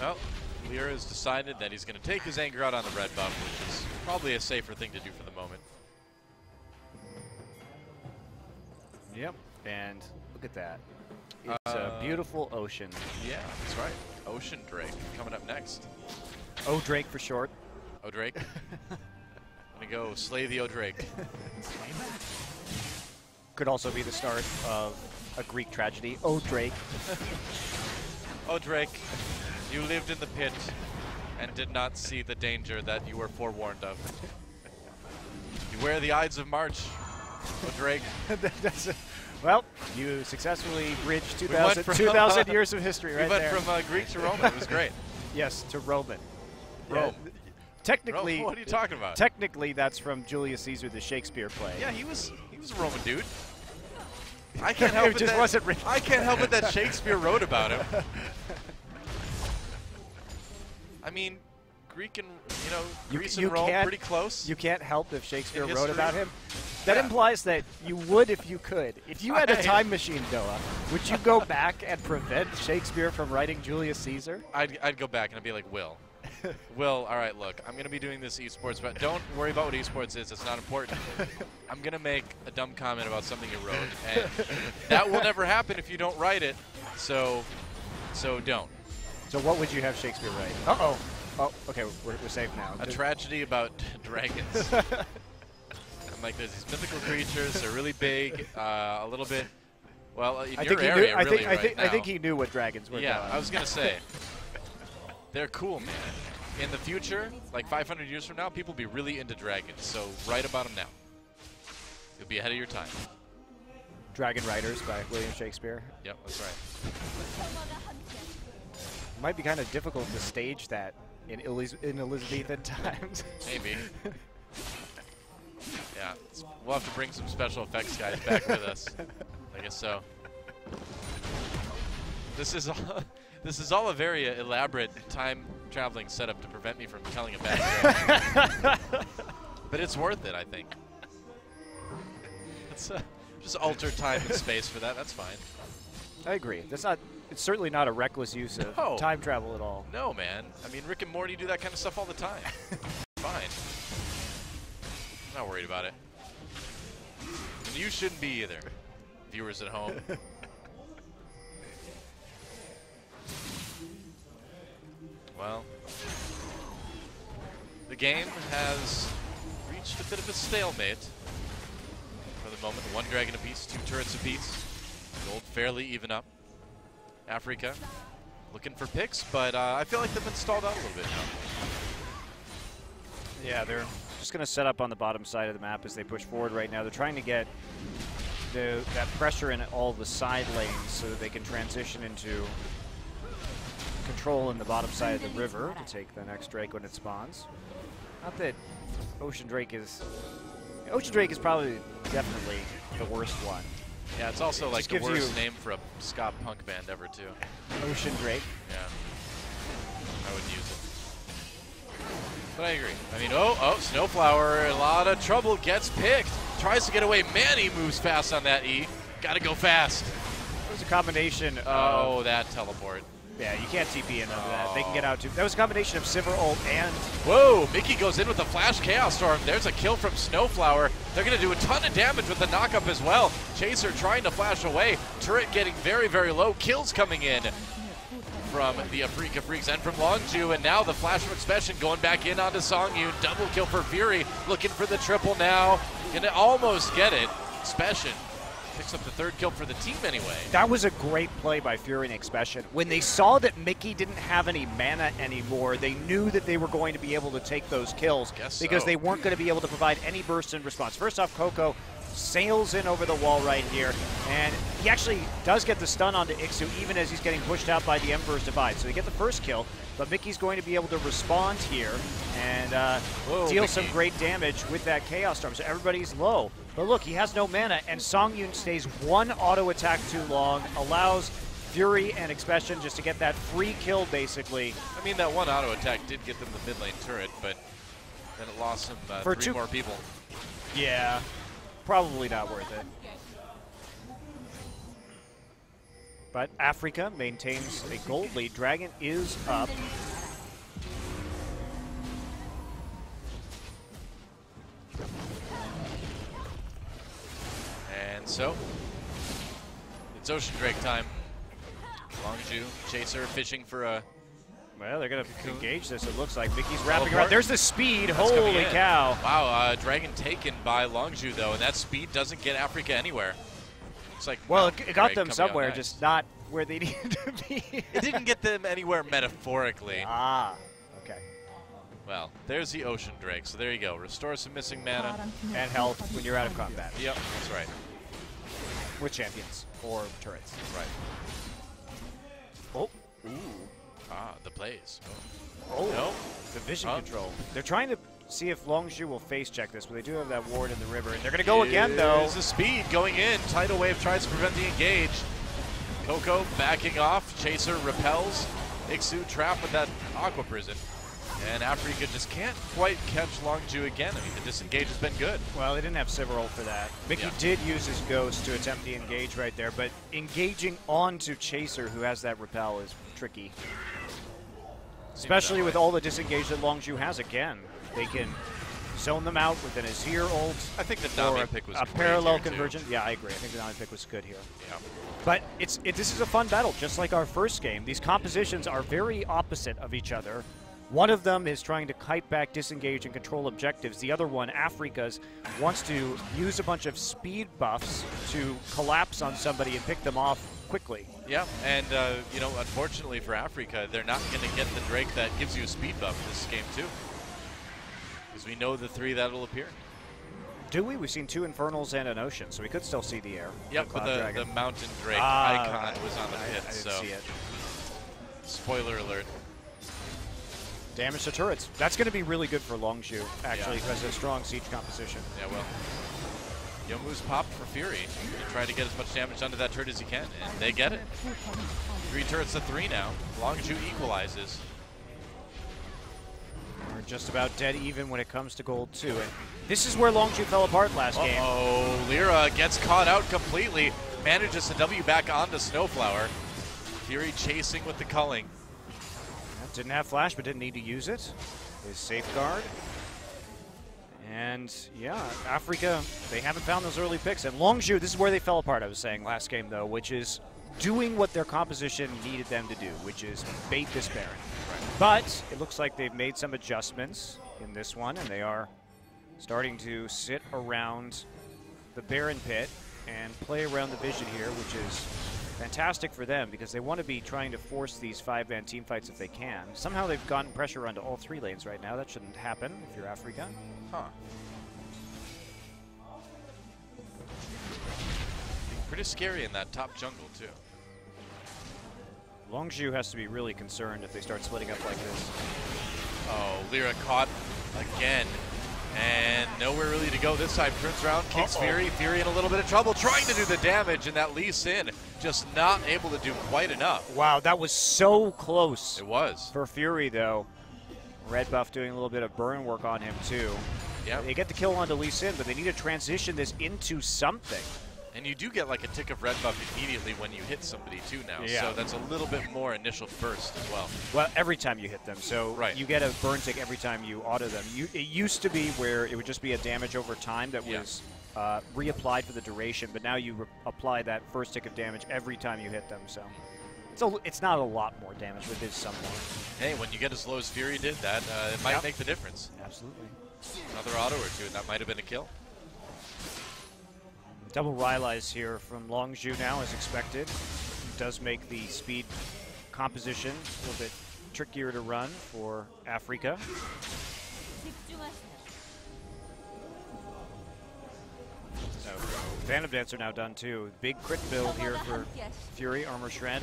Well, Lira has decided that he's going to take his anger out on the red buff, which is probably a safer thing to do for the moment. Yep. And look at that. It's Uh, a beautiful ocean. Yeah, that's right. Ocean Drake coming up next. Oh, Drake for short. Oh, Drake. I'm to go slay the O Drake. Could also be the start of a Greek tragedy. Oh, Drake. Oh, Drake, you lived in the pit and did not see the danger that you were forewarned of. Beware the Ides of March. Drake. Well, you successfully bridged went 2,000 from- 2,000 years of history right we went there. from uh, Greek to Roman. It was great. yes, to Roman. Rome. Yeah, technically, Rome? What are you talking about? technically, that's from Julius Caesar, the Shakespeare play. yeah, he was he was a Roman dude. I can't help It it. just wasn't written. I can't help it that Shakespeare wrote about him. I mean, Greek and you know You- Greece you and Rome pretty close. You can't help if Shakespeare wrote about him. That Yeah. implies that you would if you could. If you had a time machine, Doa, would you go back and prevent Shakespeare from writing Julius Caesar? I'd, I'd go back and I'd be like, Will. Will, all right, look, I'm going to be doing this esports, but don't worry about what esports is. It's not important. I'm going to make a dumb comment about something you wrote, and that will never happen if you don't write it. So, so don't. So what would you have Shakespeare write? Uh-oh. Oh, okay, we're, we're safe now. A tragedy about dragons. I'm like, there's these mythical creatures. They're really big, uh, a little bit. Well, in I your think he area, knew. I really, think. right I think. I think he knew what dragons were. Yeah, doing. I was gonna say. They're cool, man. In the future, like 500 years from now, people will be really into dragons. So write about them now. You'll be ahead of your time. Dragon Riders by William Shakespeare. Yep, that's right. Might be kind of difficult to stage that in, Eliz- in Elizabethan times. Maybe. yeah, we'll have to bring some special effects guys back with us. I guess so. This is all. This is all a very elaborate time traveling setup to prevent me from telling a bad joke. but it's worth it, I think. Let's uh, just alter time and space for that. That's fine. I agree. That's not. It's certainly not a reckless use of No. time travel at all. No, man. I mean, Rick and Morty do that kind of stuff all the time. Fine. Not worried about it. And you shouldn't be either, viewers at home. well, the game has reached a bit of a stalemate for the moment. One dragon apiece, two turrets apiece. Gold fairly even up. Afreeca looking for picks, but uh, I feel like they've been stalled out a little bit now. Yeah, they're just going to set up on the bottom side of the map as they push forward right now. They're trying to get the, that pressure in all the side lanes so that they can transition into control in the bottom side of the river to take the next Drake when it spawns. Not that Ocean Drake is... Ocean Drake is probably definitely the worst one. Yeah, it's also like the worst name for a ska punk band ever, too. Ocean Drake. Yeah, I wouldn't use it. But I agree. I mean, oh, oh, Snowflower, a lot of trouble, gets picked. Tries to get away. Man, he moves fast on that E. Gotta go fast. It was a combination oh, of... Oh, that teleport. Yeah, you can't TP into that. They can get out too. That was a combination of Sivir ult and Whoa, Mickey goes in with the Flash Chaos Storm. There's a kill from Snowflower. They're going to do a ton of damage with the knockup as well. Chaser trying to flash away. Turret getting very, very low. Kills coming in from the Afreeca Freecs and from Longzhu. And now the Flash from Expession going back in onto Sangyoon. Double kill for Fury. Looking for the triple now. Gonna almost get it. Expession picks up the third kill for the team anyway. That was a great play by Fury and Expession. When they saw that Mickey didn't have any mana anymore, they knew that they were going to be able to take those kills Guess because so. they weren't going to be able to provide any burst in response. First off, Coco sails in over the wall right here, and he actually does get the stun onto Ikssu even as he's getting pushed out by the Emperor's Divide. So they get the first kill, but Mickey's going to be able to respond here and uh, Whoa, deal some great damage with that Chaos Storm. So everybody's low. But look, he has no mana, and Sangyoon stays one auto attack too long, allows Fury and Expession just to get that free kill, basically. I mean, that one auto attack did get them the mid lane turret, but then it lost them uh, For three two- more people. Yeah, probably not worth it. But Afreeca maintains a gold lead. Dragon is up. And so, it's Ocean Drake time. Longzhu, Chaser fishing for a. Well, they're going to engage this, it looks like. Mickey's wrapping around. There's the speed. That's Holy cow. Wow, uh, Dragon taken by Longzhu though, and that speed doesn't get Afreeca anywhere. It's like Well, Mount it, it got them somewhere, nice. just not where they needed to be. It didn't get them anywhere metaphorically. ah, okay. Well, there's the Ocean Drake, so there you go. Restore some missing mana. And health when you're out of combat Yep, that's right. With champions or turrets. Right. Oh, Ah, the plays. oh, No. the vision Huh? control. They're trying to see if Longzhu will face check this, but they do have that ward in the river, and they're going to go again though. There's the speed going in. Tidal Wave tries to prevent the engage. Coco backing off. Chaser repels. Ikssu trapped with that Aqua Prison. And Afreeca just can't quite catch Longzhu again. I mean, the disengage has been good. Well, they didn't have Sivir ult for that. Mickey Yeah. did use his ghost to attempt the engage right there, but engaging onto Chaser, who has that repel, is tricky. Especially with all the disengage that Longzhu has again. They can zone them out with an Azir ult. I think the Nami pick was a parallel too. convergence. Yeah, I agree. I think the Nami pick was good here. Yeah. But it's it, this is a fun battle, just like our first game. These compositions are very opposite of each other. One of them is trying to kite back, disengage, and control objectives. The other one, Afreeca's, wants to use a bunch of speed buffs to collapse on somebody and pick them off quickly. Yeah, and uh, you know, unfortunately for Afreeca, they're not going to get the Drake that gives you a speed buff this game too, because we know the three that'll appear. Do we? We've seen two Infernals and an Ocean, so we could still see the air. Yep, from but the, the Mountain Drake Ah, icon was on the I, pit, I didn't so spoiler alert. Damage to turrets. That's going to be really good for Longzhu, actually, Yeah. because a strong siege composition. Yeah, well, Youmuu's popped for Fury to try to get as much damage onto that turret as he can, and they get it. Three turrets to three now. Longzhu equalizes. We're just about dead even when it comes to gold too. And this is where Longzhu fell apart last game. Oh, Lira gets caught out completely. Manages to W back onto Snowflower. Fury chasing with the culling. Didn't have flash, but didn't need to use it. His safeguard. And yeah, Afreeca, they haven't found those early picks. And Longzhu, this is where they fell apart, I was saying last game though, which is doing what their composition needed them to do, which is bait this Baron. But it looks like they've made some adjustments in this one, and they are starting to sit around the Baron pit and play around the vision here, which is fantastic for them because they want to be trying to force these five-man team fights if they can. Somehow they've gotten pressure onto all three lanes right now. That shouldn't happen if you're Afreeca. Huh. Pretty scary in that top jungle, too. Longzhu has to be really concerned if they start splitting up like this. Oh, Lira caught again. And nowhere really to go this time. Turns around, kicks Uh-oh. Fury. Fury in a little bit of trouble, trying to do the damage, and that Lee Sin just not able to do quite enough. Wow, that was so close It was. for Fury, though. Red Buff doing a little bit of burn work on him, too. Yeah. They get the kill onto Lee Sin, but they need to transition this into something. And you do get like a tick of red buff immediately when you hit somebody too now. Yeah. So that's a little bit more initial burst as well. Well, every time you hit them, so Right. you get a burn tick every time you auto them. You, it used to be where it would just be a damage over time that Yeah. was uh, reapplied for the duration, but now you re- apply that first tick of damage every time you hit them. So it's a, it's not a lot more damage, but it is some more. Hey, when you get as low as Fury did, that uh, it might Yep. make the difference. Absolutely. Another auto or two, and that might have been a kill. Double Rylai's here from Longzhu now, as expected. Does make the speed composition a little bit trickier to run for Afreeca. So, Phantom Dancer now done too. Big crit build here for Fury, Armor Shred,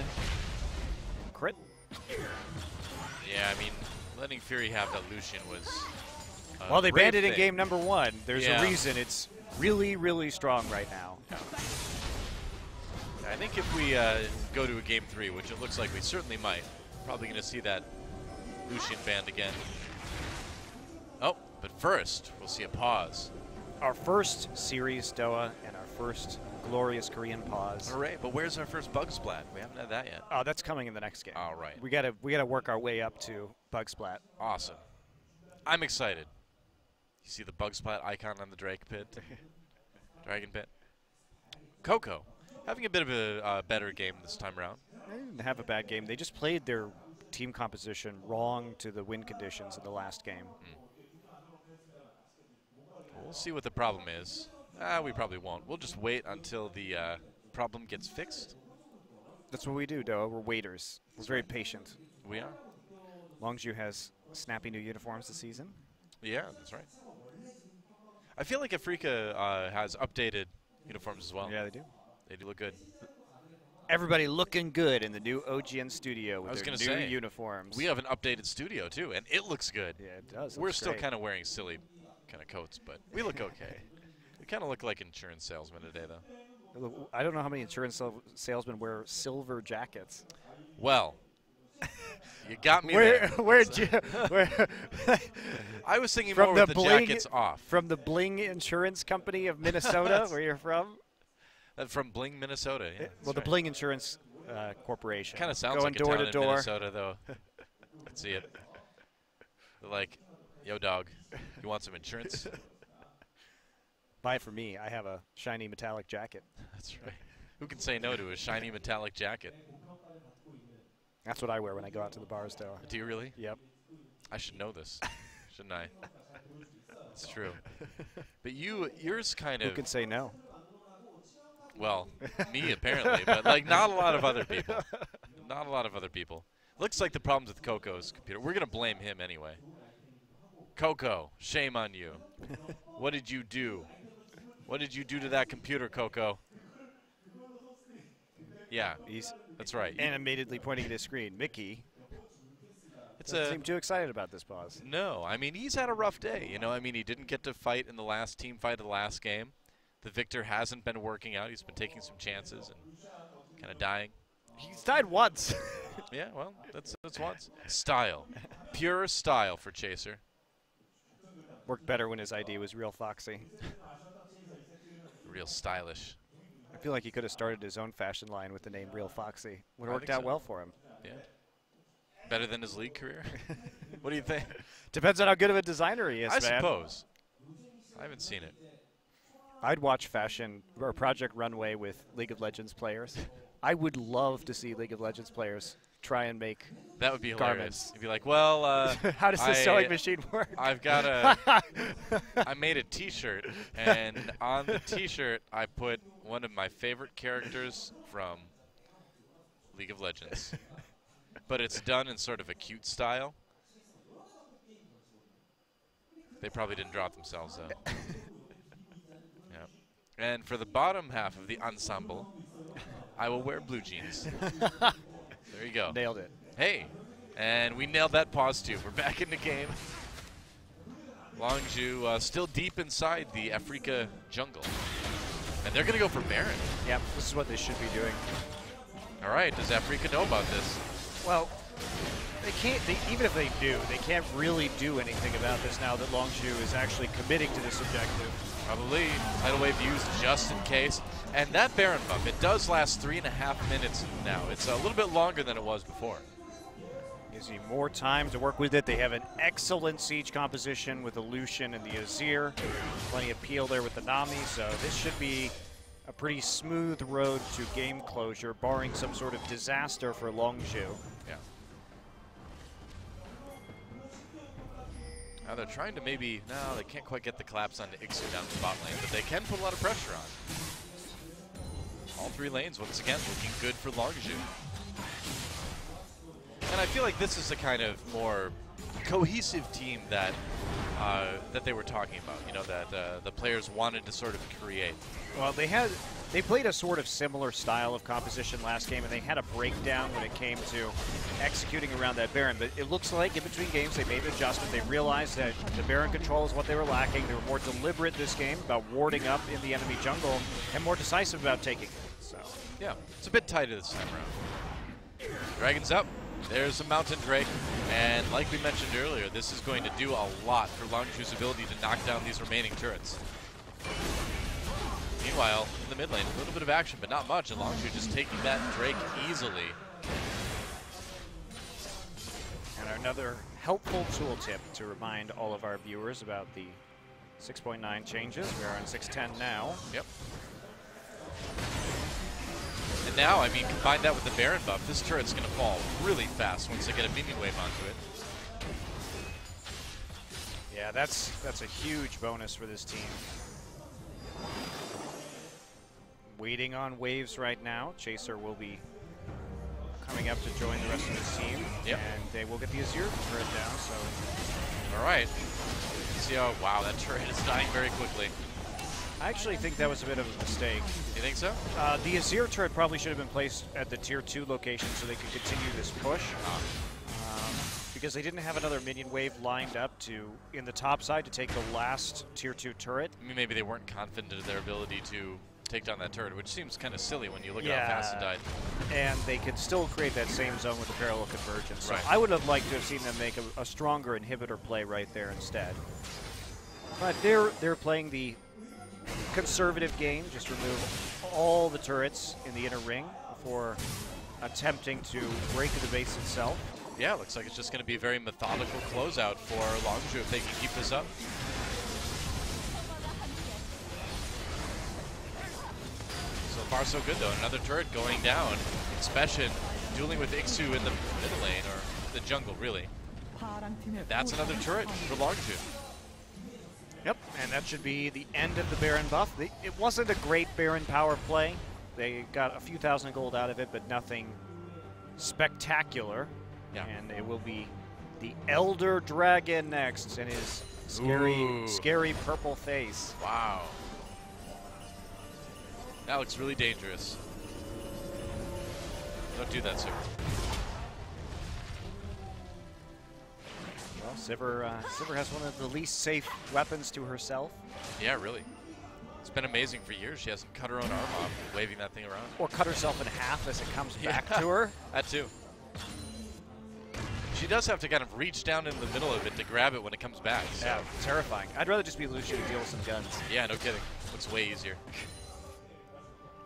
crit. Yeah, I mean, letting Fury have that Lucian was. Well, they banned it in game number one. There's Yeah. a reason it's really, really strong right now. Yeah, I think if we uh, go to a game three, which it looks like we certainly might, probably going to see that Lucian banned again. Oh, but first, we'll see a pause. Our first series Doa and our first glorious Korean pause. Hooray, but where's our first bug splat? We haven't had that yet. Oh, that's coming in the next game. All right. We gotta we gotta work our way up to Bug Splat. Awesome. I'm excited. You see the bug spot icon on the Drake pit? Dragon pit? Coco, having a bit of a uh, better game this time around. They didn't have a bad game. They just played their team composition wrong to the win conditions in the last game. We'll see what the problem is. Ah, we probably won't. We'll just wait until the uh, problem gets fixed. That's what we do, Doa. We're waiters. We're very patient. We are. Longzhu has snappy new uniforms this season. Yeah, that's right. I feel like Afreeca uh, has updated uniforms as well. Yeah, they do. They do look good. Everybody looking good in the new OGN studio with their new say, uniforms. We have an updated studio too, and it looks good. yeah, it does. We're still kind of wearing silly kind of coats, but we look okay. we kind of look like insurance salesmen today, though. I don't know how many insurance salesmen wear silver jackets. Well, you got me Where, there. where'd you, where, I was thinking from more the with the bling jackets off. from the Bling Insurance Company of Minnesota, where you're from? Uh, from Bling, Minnesota. Yeah, well, the Bling Insurance uh, Corporation. kind of sounds going like a door town to in door. Minnesota, though. Let's see it. They're like, yo, dog, you want some insurance? Buy it for me. I have a shiny metallic jacket. That's right. Who can say no to a shiny metallic jacket? That's what I wear when I go out to the bars, though. Do you really? Yep. I should know this, shouldn't I? It's true. But you, yours kind of. Who can say no? well, me apparently, but like not a lot of other people. Not a lot of other people. Looks like the problems with Coco's computer. We're gonna blame him anyway. Coco, shame on you. what did you do? What did you do to that computer, Coco? Yeah, He's that's right. Animatedly pointing at his screen. Mickey It's doesn't a seem too excited about this pause. No, I mean he's had a rough day. You know, I mean he didn't get to fight in the last team fight of the last game. The Viktor hasn't been working out. He's been taking some chances and kind of dying. He's died once. Yeah, well, that's that's once style, pure style for Chaser. Worked better when his ID was Real Foxy. Real stylish. I feel like he could have started his own fashion line with the name Real Foxy. Would have worked out so. well for him. Yeah. Better than his league career. what do you think? Depends on how good of a designer he is, I man. suppose. I haven't seen it. I'd watch fashion or Project Runway with League of Legends players. I would love to see League of Legends players try and make. That would be hilarious. Garments. You'd be like, well, uh, how does this I- sewing machine work? I've got a. I made a T-shirt, and on the T-shirt I put one of my favorite characters from League of Legends, but it's done in sort of a cute style. They probably didn't draw themselves though. yeah. And for the bottom half of the ensemble, I will wear blue jeans. there you go. Nailed it. Hey, and we nailed that pause too. We're back in the game. Longzhu uh, still deep inside the Afreeca jungle. And they're going to go for Baron. Yep, this is what they should be doing. All right, does Afreeca know about this? Well, they can't. They, even if they do, they can't really do anything about this now that Longzhu is actually committing to this objective. Probably tidal wave used just in case. And that Baron buff, it does last three and a half minutes now. It's a little bit longer than it was before. Gives you more time to work with it. They have an excellent siege composition with the Lucian and the Azir. Plenty of peel there with the Nami, so this should be a pretty smooth road to game closure, barring some sort of disaster for Longzhu. Yeah. Now they're trying to maybe, no, they can't quite get the collapse onto Ikssu down the bot lane, but they can put a lot of pressure on. All three lanes, once again, looking good for Longzhu. And I feel like this is a kind of more cohesive team that uh, that they were talking about. You know, that uh, the players wanted to sort of create. Well, they had they played a sort of similar style of composition last game, and they had a breakdown when it came to executing around that Baron. But it looks like in between games they made an adjustment. They realized that the Baron control is what they were lacking. They were more deliberate this game about warding up in the enemy jungle and more decisive about taking it. So Yeah, it's a bit tighter this time around. Dragon's up. There's a Mountain Drake. And like we mentioned earlier, this is going to do a lot for Longzhu's ability to knock down these remaining turrets. Meanwhile, in the mid lane, a little bit of action, but not much, and Longzhu just taking that Drake easily. And another helpful tooltip to remind all of our viewers about the 6.9 changes. We are on 610 now. Yep. And now, I mean, combine that with the Baron buff, this turret's going to fall really fast once they get a minion wave onto it. Yeah, that's that's a huge bonus for this team. Waiting on waves right now. Chaser will be coming up to join the rest of his team. Yep. And they will get the Azir turret down, so All right. See how, wow, that turret is dying very quickly. I actually think that was a bit of a mistake. You think so? Uh, the Azir turret probably should have been placed at the tier 2 location so they could continue this push. Um, because they didn't have another minion wave lined up to in the top side to take the last tier 2 turret. I mean, maybe they weren't confident of their ability to take down that turret, which seems kind of silly when you look at how fast it died. And they could still create that same zone with the parallel convergence. So Right. I would have liked to have seen them make a, a stronger inhibitor play right there instead. But they're they're playing the conservative game. Just remove all the turrets in the inner ring before attempting to break the base itself. Yeah, looks like it's just going to be a very methodical closeout for Longzhu if they can keep this up. So far so good though. Another turret going down. Expession dueling with Ikssu in the middle lane, or the jungle really. That's another turret for Longzhu. Yep, and that should be the end of the Baron buff. They, it wasn't a great Baron power play. They got a few thousand gold out of it, but nothing spectacular. Yeah. And it will be the Elder Dragon next, and his scary, Ooh. scary purple face. Wow. That looks really dangerous. Don't do that, sir. Well, Sivir, uh, Sivir has one of the least safe weapons to herself, Yeah, really. It's been amazing for years. She hasn't cut her own arm off, waving that thing around. or cut herself in half as it comes Yeah. back to her. That too. She does have to kind of reach down in the middle of it to grab it when it comes back. So. Yeah, terrifying. I'd rather just be Lucian and deal with some guns. Yeah, no kidding. Looks way easier.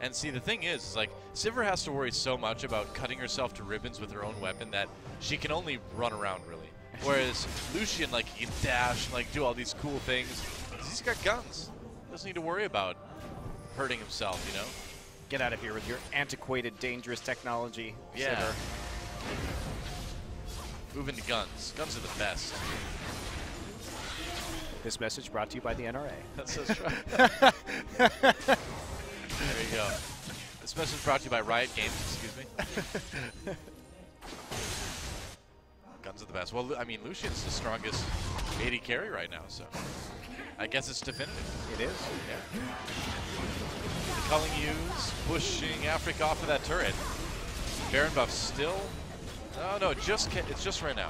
And see, the thing is, is like Sivir has to worry so much about cutting herself to ribbons with her own weapon that she can only run around really. Whereas Lucian, like, he can dash, like, do all these cool things. He's got guns. Doesn't need to worry about hurting himself, you know. Get out of here with your antiquated, dangerous technology, Yeah. Sivir. Move into guns. Guns are the best. This message brought to you by the NRA. That says right. there you go. This message brought to you by Riot Games. Excuse me. Guns are the best. Well, I mean, Lucian's the strongest AD carry right now, so I guess it's definitive. It is. Yeah. The Culling Use pushing Afric off of that turret. Baron buff still. Oh no, just ca- it's just right now.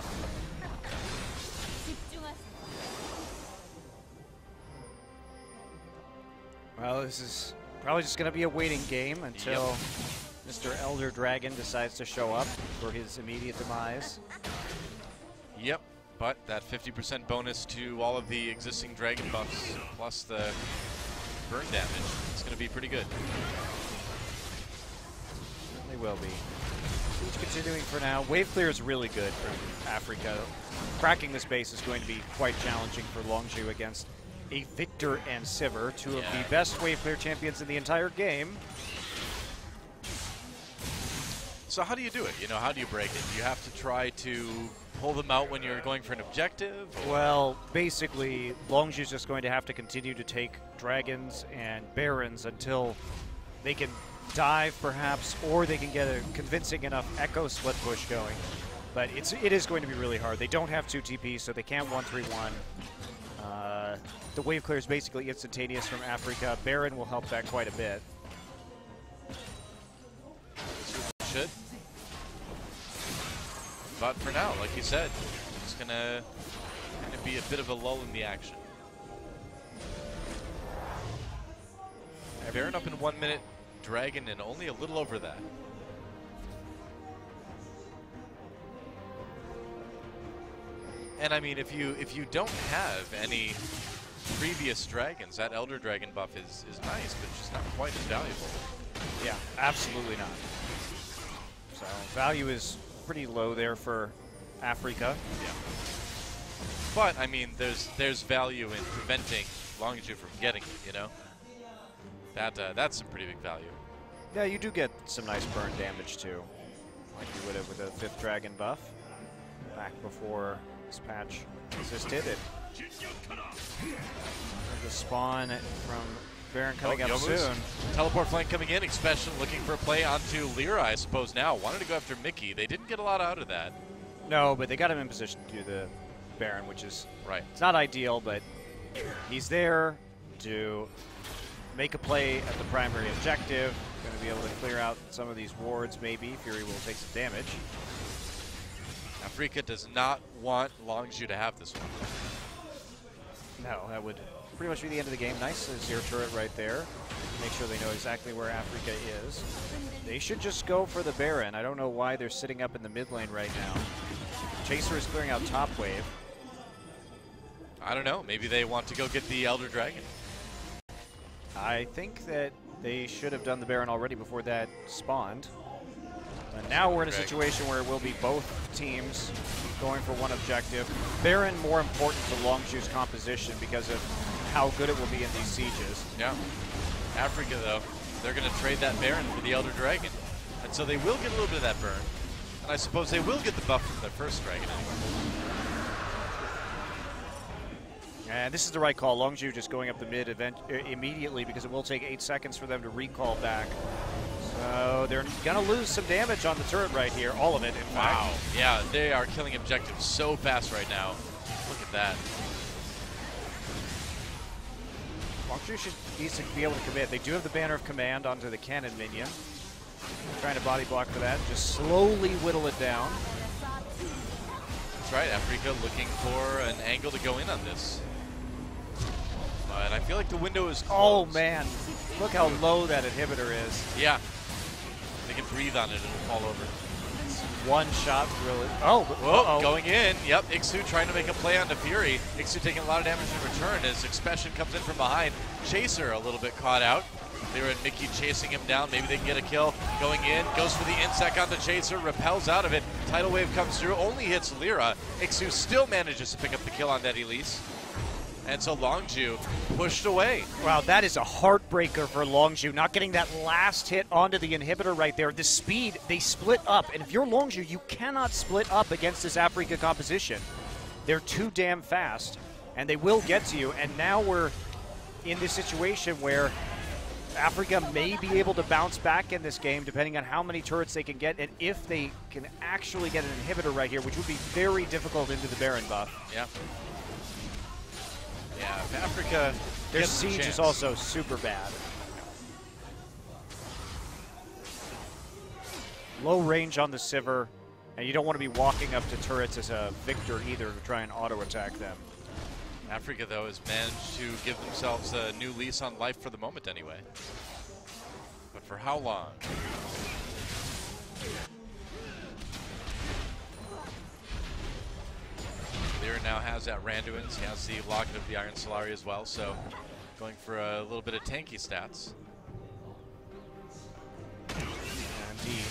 Well, this is probably just going to be a waiting game until Mr. Elder Dragon decides to show up for his immediate demise. Yep, but that 50% bonus to all of the existing dragon buffs plus the burn damage, it's going to be pretty good. They will be. Siege continuing for now. Wave clear is really good for Afreeca. Cracking this base is going to be quite challenging for Longzhu against a Viktor and Sivir, two of the best wave clear champions in the entire game. So how do you do it? You know, how do you break it? You have to try to pull them out when you're going for an objective? Well, basically, Longzhu's just going to have to continue to take dragons and barons until they can dive, perhaps, or they can get a convincing enough Ekko split push going. But it's it is going to be really hard. They don't have two TPs, so they can't one three one. Uh, the wave clear is basically instantaneous from Afreeca. Baron will help that quite a bit. Should. But for now, like you said, it's gonna be a bit of a lull in the action. Baron up in one minute, dragon and only a little over that. And I mean, if you if you don't have any previous dragons, that Elder Dragon buff is, is nice, but just not quite as valuable. Yeah, absolutely not. So value is pretty low there for Afreeca. Yeah. But I mean, there's there's value in preventing Longzhu from getting it. You know, that uh, that's some pretty big value. Yeah, you do get some nice burn damage too, like you would have with a fifth dragon buff back before this patch existed. It the spawn from Baron coming Oh, up Youmuu's soon. Teleport flank coming in, Expession looking for a play onto Lira, I suppose now. Wanted to go after Mickey. They didn't get a lot out of that. No, but they got him in position to do the Baron, which is Right. it's not ideal, but he's there to make a play at the primary objective. Going to be able to clear out some of these wards, maybe. Fury will take some damage. Afreeca does not want Longzhu to have this one. No, that would pretty much be the end of the game. Nice zero turret right there. Make sure they know exactly where Afreeca is. They should just go for the Baron. I don't know why they're sitting up in the mid lane right now. Chaser is clearing out top wave. I don't know. Maybe they want to go get the Elder Dragon. I think that they should have done the Baron already before that spawned. And now we're in a situation where it will be both teams going for one objective. Baron more important to Longzhu's composition because of how good it will be in these sieges. Yeah. Afreeca, though, they're going to trade that Baron for the Elder Dragon. And so they will get a little bit of that burn. And I suppose they will get the buff from their first dragon anyway. And this is the right call. Longzhu just going up the mid event uh, immediately because it will take eight seconds for them to recall back. So they're going to lose some damage on the turret right here. All of it, in fact. Wow. Yeah, they are killing objectives so fast right now. Look at that. Longzhu should needs to be able to commit. They do have the banner of command onto the cannon minion. Trying to body block for that. Just slowly whittle it down. That's right, Afreeca looking for an angle to go in on this. But I feel like the window is Oh man, look how low that inhibitor is. Yeah. They can breathe on it and it'll fall over. One shot really. Oh, Whoa, uh-oh. going in. Yep, Ikssu trying to make a play onto Fury. Ikssu taking a lot of damage in return as Expession comes in from behind. Chaser a little bit caught out. They were Mickey chasing him down. Maybe they can get a kill. Going in, goes for the insect on the Chaser, repels out of it. Tidal Wave comes through, only hits Lira. Ixu still manages to pick up the kill on that Elise. And so Longzhu pushed away. Wow, that is a heartbreaker for Longzhu. Not getting that last hit onto the inhibitor right there. The speed, they split up. And if you're Longzhu, you cannot split up against this Afreeca composition. They're too damn fast, and they will get to you. And now we're in this situation where Afreeca may be able to bounce back in this game depending on how many turrets they can get and if they can actually get an inhibitor right here, which would be very difficult into the Baron buff. Yeah. Yeah, if Afreeca Their the siege chance. is also super bad. Low range on the Sivir, and you don't want to be walking up to turrets as a Viktor either to try and auto attack them. Afreeca, though, has managed to give themselves a new lease on life for the moment, anyway. But for how long? Lira now has that Randuin's. He has the Locket of the Iron Solari as well, so going for a little bit of tanky stats. Indeed.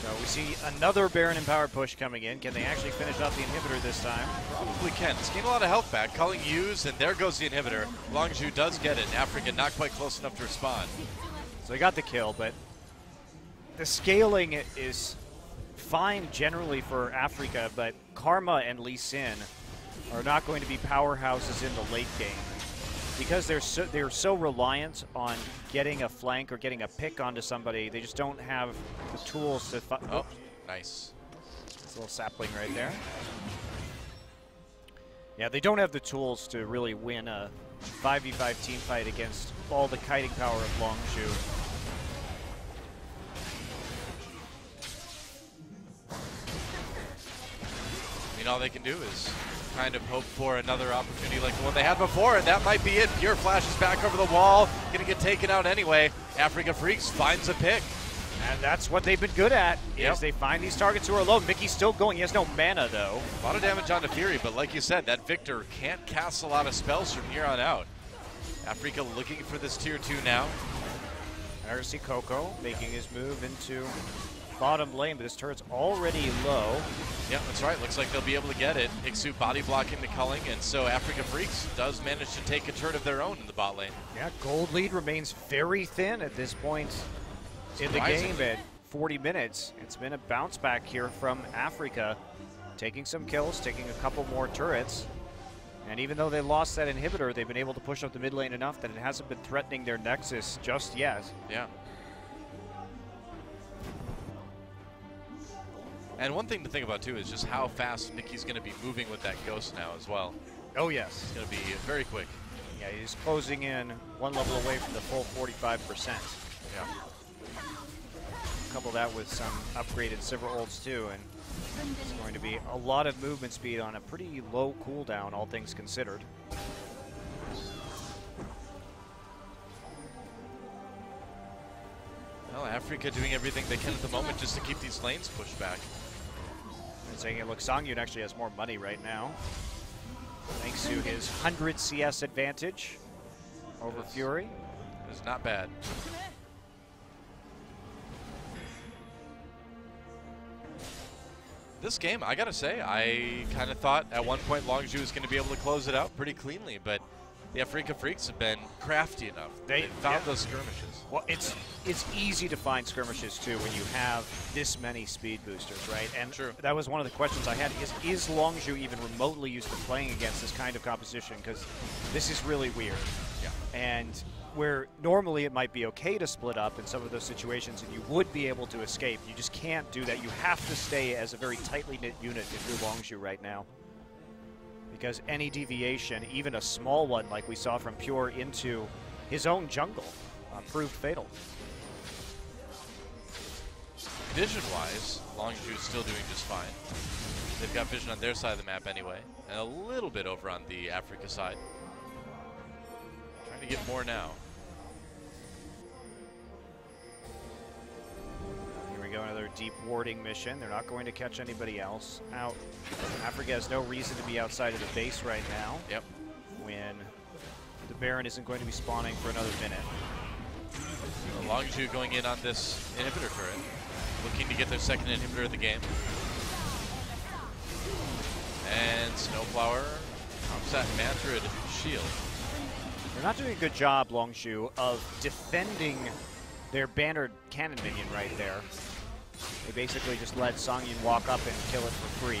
So we see another Baron Empowered push coming in. Can they actually finish off the inhibitor this time? Probably can. It's gained a lot of health back. Culling use, and there goes the inhibitor. Longzhu does get it. Afreeca not quite close enough to respond. So they got the kill, but the scaling is fine generally for Afreeca, but Karma and Lee Sin are not going to be powerhouses in the late game because they're so they're so reliant on getting a flank or getting a pick onto somebody. They just don't have the tools to. Oh, nice. Little sapling right there. Yeah, they don't have the tools to really win a 5v5 team fight against all the kiting power of Longzhu. Mean, all they can do is kind of hope for another opportunity like the one they had before, and that might be it. Pure flashes back over the wall, gonna get taken out anyway. Afreeca Freecs finds a pick. And that's what they've been good at, Yep. is they find these targets who are low. Mickey's still going. He has no mana, though. A lot of damage onto Fury, but like you said, that Viktor can't cast a lot of spells from here on out. Afreeca looking for this tier two now. And I see Coco making his move into bottom lane, but his turret's already low. Yeah, that's right. Looks like they'll be able to get it. Ikssu body blocking the culling, and so Afreeca Freecs does manage to take a turn of their own in the bot lane. Yeah, gold lead remains very thin at this point in the game at 40 minutes. It's been a bounce back here from Afreeca, taking some kills, taking a couple more turrets. And even though they lost that inhibitor, they've been able to push up the mid lane enough that it hasn't been threatening their nexus just yet. Yeah. And one thing to think about too is just how fast Mickey's going to be moving with that ghost now as well. Oh, yes. It's going to be very quick. Yeah, he's closing in one level away from the full 45%. Yeah. Couple that with some upgraded Sivir ults too, and it's going to be a lot of movement speed on a pretty low cooldown, all things considered. Well, Afreeca doing everything they can at the moment just to keep these lanes pushed back. Saying, look, Sangyoon actually has more money right now, thanks to his 100 CS advantage over. Fury. It's not bad. This game, I gotta say, I kind of thought at one point Longzhu was going to be able to close it out pretty cleanly, but the Afreeca Freecs have been crafty enough. They- found yeah. those skirmishes. Well, it's it's easy to find skirmishes too when you have this many speed boosters, right? And True. that was one of the questions I had: is is Longzhu even remotely used to playing against this kind of composition? Because this is really weird. Yeah. And where normally it might be okay to split up in some of those situations and you would be able to escape, you just can't do that. You have to stay as a very tightly knit unit if you're Longzhu right now. Because any deviation, even a small one like we saw from Pure into his own jungle, uh, proved fatal. Vision-wise, Longzhu is still doing just fine. They've got vision on their side of the map anyway, and a little bit over on the Afreeca side. Trying to get more now. We go, another deep warding mission. They're not going to catch anybody else out. Afreeca has no reason to be outside of the base right now Yep. when the Baron isn't going to be spawning for another minute. So going in on this inhibitor turret, looking to get their second inhibitor of the game. And Snowflower pops that Mantrid shield. They're not doing a good job, Longzhu, of defending their bannered cannon minion right there. They basically just let Sangyoon walk up and kill it for free.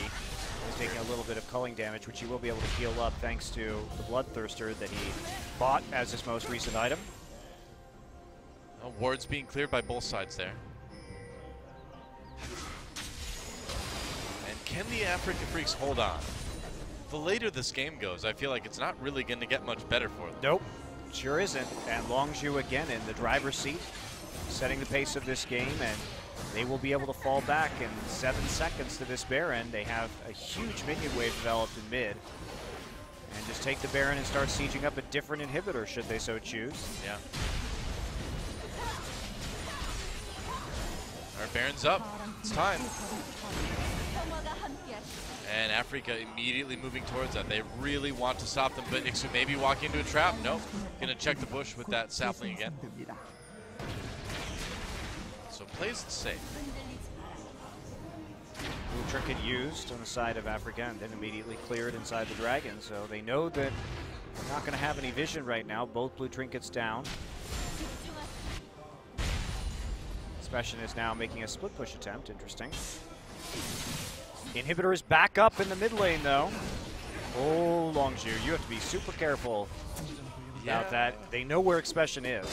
He's taking a little bit of culling damage, which he will be able to heal up thanks to the Bloodthirster that he bought as his most recent item. Oh, wards being cleared by both sides there. And can the Afreeca Freecs hold on? The later this game goes, I feel like it's not really going to get much better for them. Nope, sure isn't. And Longzhu again in the driver's seat, setting the pace of this game, and they will be able to fall back in seven seconds to this Baron. They have a huge minion wave developed in mid. And just take the Baron and start sieging up a different inhibitor should they so choose. Yeah. Our Baron's up. It's time. And Afreeca immediately moving towards that. They really want to stop them, but Ikssu maybe walk into a trap. Nope. Gonna check the bush with that sapling again. So plays it safe. Blue Trinket used on the side of Afreeca and then immediately cleared inside the Dragon. So they know that they're not going to have any vision right now. Both Blue Trinkets down. Expession is now making a split push attempt. Interesting. Inhibitor is back up in the mid lane, though. Oh, Longzhu, you have to be super careful about Yeah. that. They know where Expession is.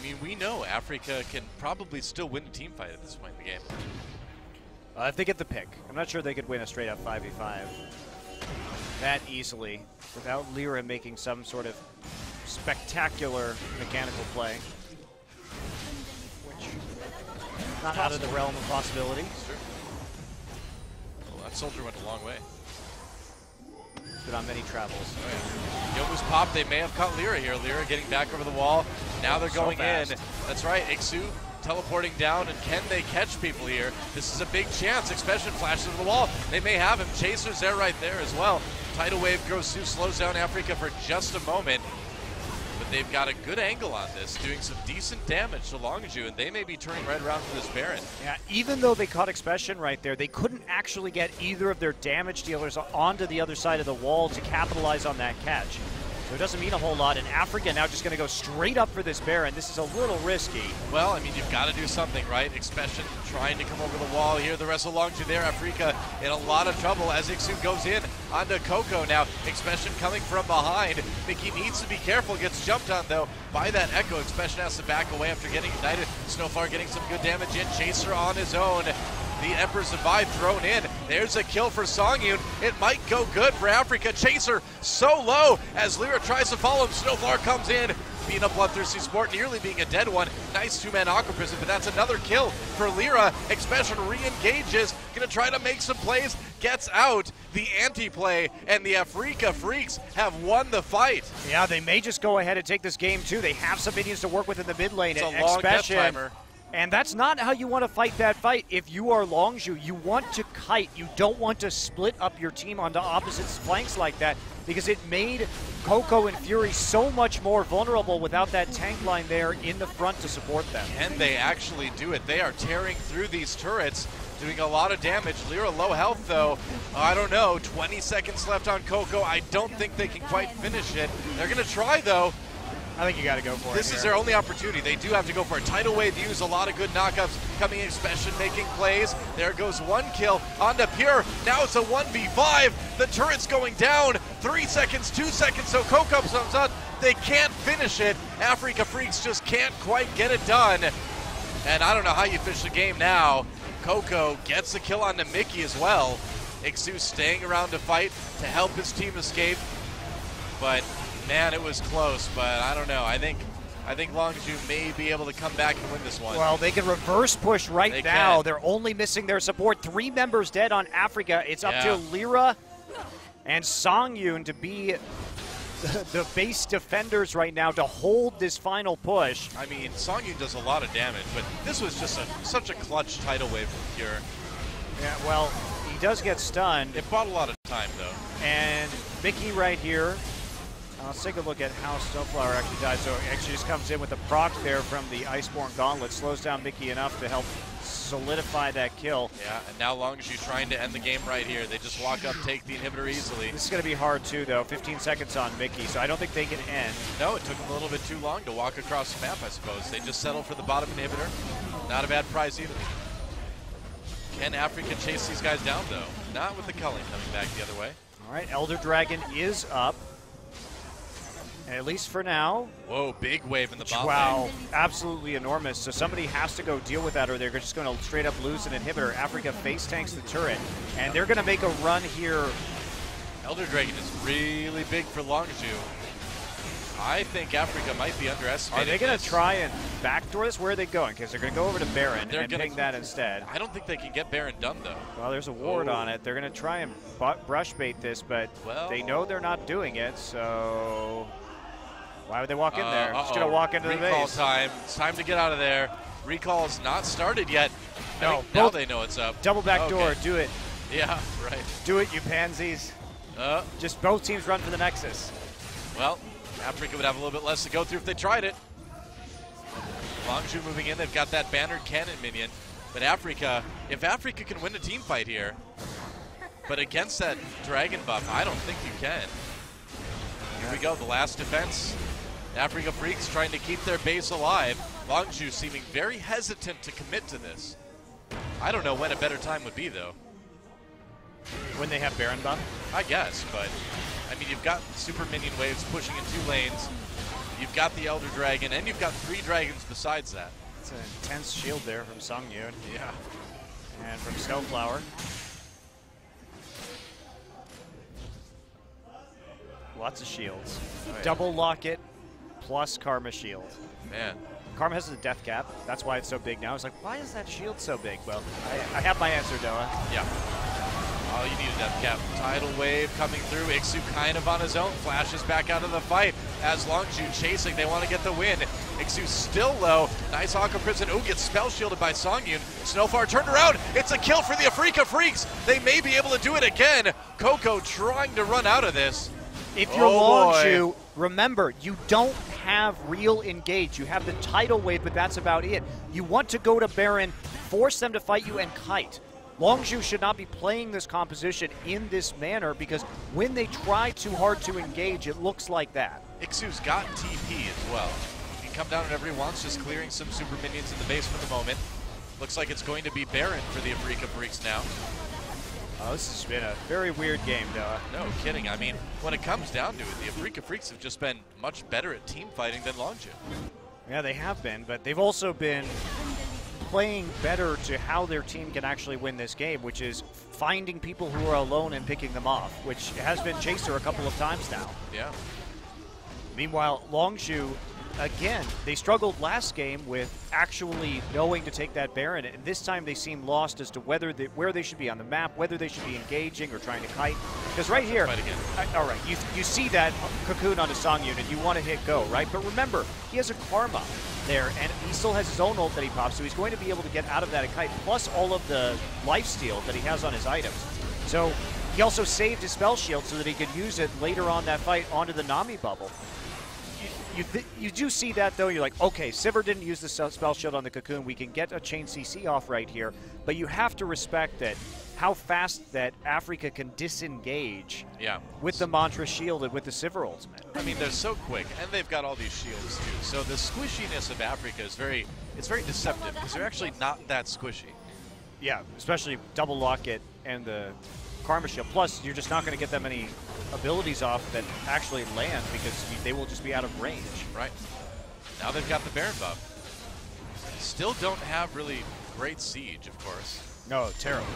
I mean, we know Afreeca can probably still win a team fight at this point in the game. Uh, if they get the pick, I'm not sure they could win a straight up 5v5 that easily without Lira making some sort of spectacular mechanical play. Which not out of the realm of possibility. Well that soldier went a long way. Been on many travels. Youmuu's pop, they may have caught Lira here. Lira getting back over the wall. Now they're So going in. That's right, Ikssu teleporting down, and can they catch people here? This is a big chance. Expession flashes to the wall. They may have him. Chaser's there right there as well. Tidal wave goes through, slows down Afreeca for just a moment. They've got a good angle on this, doing some decent damage to Longzhu, and they may be turning right around for this Baron. Yeah, even though they caught Expession right there, they couldn't actually get either of their damage dealers onto the other side of the wall to capitalize on that catch. So it doesn't mean a whole lot. And Afreeca now just going to go straight up for this Baron. This is a little risky. Well, I mean, you've got to do something, right? Expession trying to come over the wall here. The rest of to there. Afreeca in a lot of trouble as Ikssu goes in onto Coco now. Expession coming from behind. Mickey needs to be careful. Gets jumped on, though, by that Ekko. Expession has to back away after getting ignited. Snowflower getting some good damage in. Chaser on his own. The Emperor's Divide thrown in. There's a kill for Sangyoon. It might go good for Afreeca. Chaser so low as Lira tries to follow him. Snowflower comes in. Being a bloodthirsty sport, nearly being a dead one. Nice two-man aqua prison, but that's another kill for Lira. Expession re-engages, gonna try to make some plays, gets out the anti-play, and the Afreeca Freecs have won the fight. Yeah, they may just go ahead and take this game too. They have some minions to work with in the mid lane. It's a long death timer. And that's not how you want to fight that fight. If you are Longzhu, you want to kite. You don't want to split up your team onto opposite flanks like that because it made Coco and Fury so much more vulnerable without that tank line there in the front to support them. Can they actually do it? They are tearing through these turrets, doing a lot of damage. Lira low health though. I don't know. 20 seconds left on Coco. I don't think they can quite finish it. They're gonna try though. I think you got to go for it. This is their only opportunity. They do have to go for a tidal wave use. A lot of good knockups coming in, Expession making plays. There goes one kill onto Pure. Now it's a 1v5. The turret's going down. Three seconds, two seconds. So Coco comes up. They can't finish it. Afreeca Freecs just can't quite get it done. And I don't know how you finish the game now. Coco gets the kill onto Mickey as well. Ikssu staying around to fight to help his team escape. But man, it was close. But I don't know. I think I think Longzhu may be able to come back and win this one. Well, they can reverse push right They now. can. They're only missing their support. Three members dead on Afreeca. It's up Yeah. to Lira and Sangyoon to be the, base defenders right now to hold this final push. I mean, Sangyoon does a lot of damage, but this was just a, such a clutch tidal wave from Pure. Yeah, well, he does get stunned. It bought a lot of time though. And Mickey right here. Uh, Let's take a look at how Snowflower actually dies. So it actually just comes in with a proc there from the Iceborne Gauntlet. Slows down Mickey enough to help solidify that kill. Yeah, and now Longzhu trying to end the game right here. They just walk up, take the inhibitor easily. This is going to be hard too, though. 15 seconds on Mickey, so I don't think they can end. No, it took them a little bit too long to walk across the map, I suppose. They just settled for the bottom inhibitor. Not a bad prize either. Can Afreeca chase these guys down, though? Not with the culling coming back the other way. All right, Elder Dragon is up. At least for now, Whoa, big wave in the bot wow, lane. absolutely enormous. So somebody has to go deal with that, or they're just going to straight up lose an inhibitor. Afreeca face tanks the turret, and they're going to make a run here. Elder Dragon is really big for Longzhu. I think Afreeca might be underestimated. Are they going to try and backdoor this? Where are they going? Because they're going to go over to Baron They're and ping that instead. I don't think they can get Baron done, though. Well, there's a ward Oh. on it. They're going to try and brush bait this, but Well- they know they're not doing it, so why would they walk in Uh, there? Just uh-oh. going to walk into the base. Recall time. It's time to get out of there. Recall's not started yet. No, now they know it's up. Double back Okay. door. Do it. Yeah, right. Do it, you pansies. Uh, Just both teams run for the Nexus. well, Afreeca would have a little bit less to go through if they tried it. Longzhu moving in. They've got that bannered cannon minion. But Afreeca, if Afreeca can win a team fight here, but against that dragon buff, I don't think you can. Here we go, the last defense. Afreeca Freecs trying to keep their base alive. Longzhu seeming very hesitant to commit to this. I don't know when a better time would be, though. When they have Baron buff. I guess, but I mean, you've got super minion waves pushing in two lanes. You've got the Elder Dragon, and you've got three dragons besides that. It's an intense shield there from Sangyoon Yeah. and from Snowflower. Lots of shields. Oh, yeah. Double locket plus Karma shield. Man. Karma has a death cap. That's why it's so big now. It's like, why is that shield so big? Well, I, I have my answer, Doa. Yeah. Oh, you need a death cap. Tidal wave coming through. Ikssu kind of on his own. Flashes back out of the fight as Longzhu chasing. They want to get the win. Ikssu still low. Nice Aqua Prison. Oh, gets spell shielded by Sangyoon. Snowflower turned around. It's a kill for the Afreeca Freecs. They may be able to do it again. Coco trying to run out of this. If you're Oh, boy. Remember, you don't have real engage. You have the tidal wave, but that's about it. You want to go to Baron, force them to fight you, and kite. Longzhu should not be playing this composition in this manner because when they try too hard to engage, it looks like that. Ikssu's got TP as well. He can come down whenever he wants, just clearing some super minions in the base for the moment. Looks like it's going to be Baron for the Afreeca Freecs now. Oh, this has been a very weird game, Noah. No kidding. I mean, when it comes down to it, the Afreeca Freecs have just been much better at team fighting than Longzhu. Yeah, they have been, but they've also been playing better to how their team can actually win this game, which is finding people who are alone and picking them off, which has been Chaser a couple of times now. Yeah. Meanwhile, Longzhu, again, they struggled last game with actually knowing to take that Baron, and this time they seem lost as to whether they, where they should be on the map, whether they should be engaging or trying to kite. Because right here. I- all right, you, you see that cocoon on a Sangyoon, you want to hit go, right? But remember, he has a Karma there, and he still has his own ult that he pops, so he's going to be able to get out of that a kite, plus all of the life steal that he has on his items. So he also saved his spell shield so that he could use it later on that fight onto the Nami bubble. You, you, th- you do see that though. You're like, okay, Sivir didn't use the spell shield on the cocoon. We can get a chain CC off right here, but you have to respect that how fast that Afreeca can disengage Yeah. with the mantra shield and with the Sivir ultimate. I mean, they're so quick, and they've got all these shields too. So the squishiness of Afreeca is very, it's very deceptive because they're actually not that squishy. Yeah, especially double locket and the Karma Shield. Plus, you're just not going to get that many abilities off that actually land because you, they will just be out of range. Right. Now they've got the Baron buff. Still don't have really great siege, of course. No, terrible.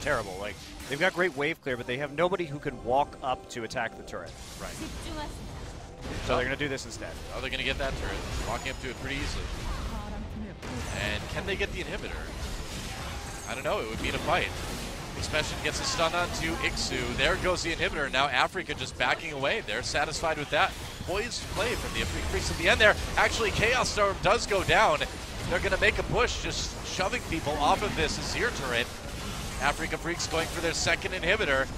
Terrible. Like, they've got great wave clear, but they have nobody who can walk up to attack the turret. Right. So they're going to do this instead. Oh, they're going to get that turret. Walking up to it pretty easily. And can they get the inhibitor? I don't know. It would be a fight. Expession gets a stun onto Ikssu. There goes the inhibitor. Now Afreeca just backing away. They're satisfied with that. Poised play from the Freecs at the end there. Actually, Chaos Storm does go down. They're going to make a push, just shoving people off of this Azir turret. Afreeca Freecs going for their second inhibitor.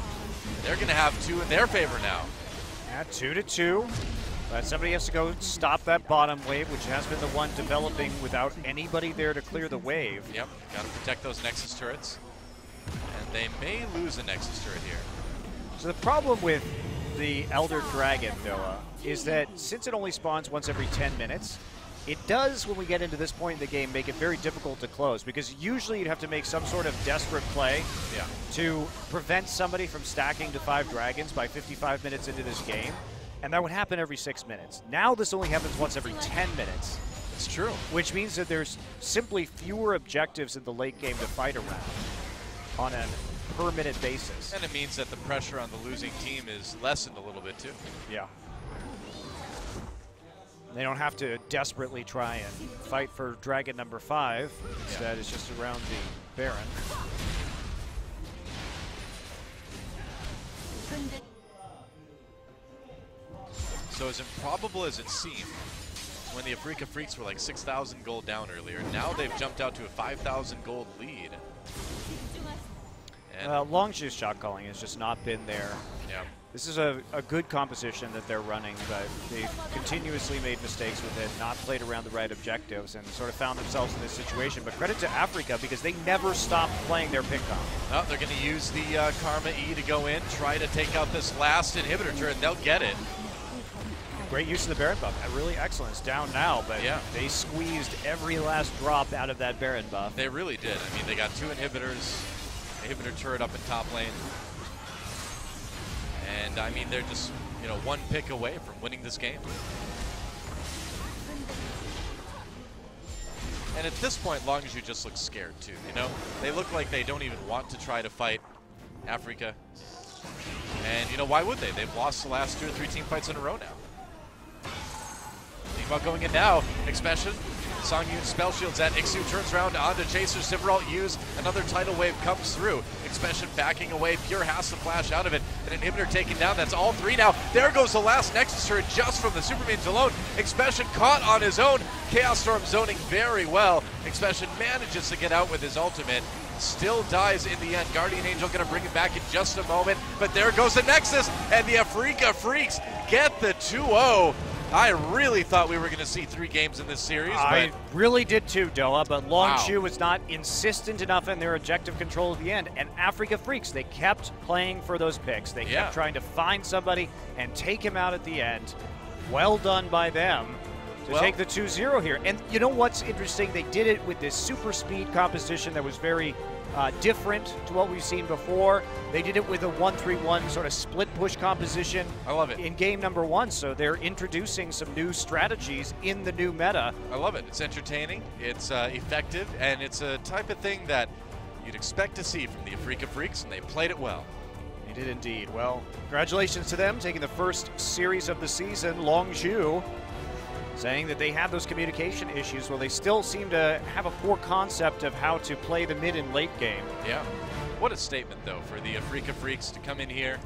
They're going to have two in their favor now. Yeah, two to two. But somebody has to go stop that bottom wave, which has been the one developing without anybody there to clear the wave. Yep, got to protect those Nexus turrets. And they may lose a Nexus turret here. So the problem with the Elder Dragon, Noah, is that since it only spawns once every 10 minutes, it does, when we get into this point in the game, make it very difficult to close because usually you'd have to make some sort of desperate play Yeah. to prevent somebody from stacking to five dragons by 55 minutes into this game, and that would happen every six minutes. Now this only happens once every 10 minutes, It's true. which means that there's simply fewer objectives in the late game to fight around on a per minute basis. And it means that the pressure on the losing team is lessened a little bit too. Yeah. They don't have to desperately try and fight for dragon number five. Instead, it's just around the Baron. So as improbable as it seemed, when the Afreeca Freecs were like 6,000 gold down earlier, now they've jumped out to a 5,000 gold lead. And Uh, Longzhu's shot calling has just not been there. yeah, This is a, a good composition that they're running, but they've continuously made mistakes with it, not played around the right objectives, and sort of found themselves in this situation. But credit to Afreeca because they never stopped playing their pick comp. oh, they're going to use the uh, Karma E to go in, try to take out this last inhibitor turret. They'll get it. Great use of the Baron buff. Really excellent. It's down now, but Yeah. they squeezed every last drop out of that Baron buff. They really did. I mean, they got two inhibitors, inhibitor turret up in top lane. And I mean, they're just, you know, one pick away from winning this game. And at this point, Longzhu just looks scared too, you know? They look like they don't even want to try to fight Afreeca. And, you know, why would they? They've lost the last two or three team fights in a row now. Think about going in now. Expession Sangyoon spell shields at Ikssu turns around onto Chaser. Sivir ult use another tidal wave comes through. Expession backing away. Pure has to flash out of it. An inhibitor taken down. That's all three now. There goes the last Nexus turret just from the Supermains alone. Expession caught on his own. Chaos Storm zoning very well. Expession manages to get out with his ultimate. Still dies in the end. Guardian Angel to bring it back in just a moment. But there goes the Nexus. And the Afreeca Freecs get the 2 0. I really thought we were going to see three games in this series. I but really did too, Doa, but Longzhu Wow. was not insistent enough in their objective control at the end. And Afreeca Freecs, they kept playing for those picks. They Yeah. kept trying to find somebody and take him out at the end. Well done by them to Well- take the 2 0 here. And you know what's interesting? They did it with this super speed composition that was very uh, different to what we've seen before. They did it with a 1 3 1 sort of split push composition I love it. in game number one. So they're introducing some new strategies in the new meta. I love it. It's entertaining, it's uh, effective, and it's a type of thing that you'd expect to see from the Afreeca Freecs, and they played it well. They did indeed. Well, congratulations to them taking the first series of the season. Longzhu saying that they have those communication issues. Well, they still seem to have a poor concept of how to play the mid and late game. Yeah. What a statement, though, for the Afreeca Freecs to come in here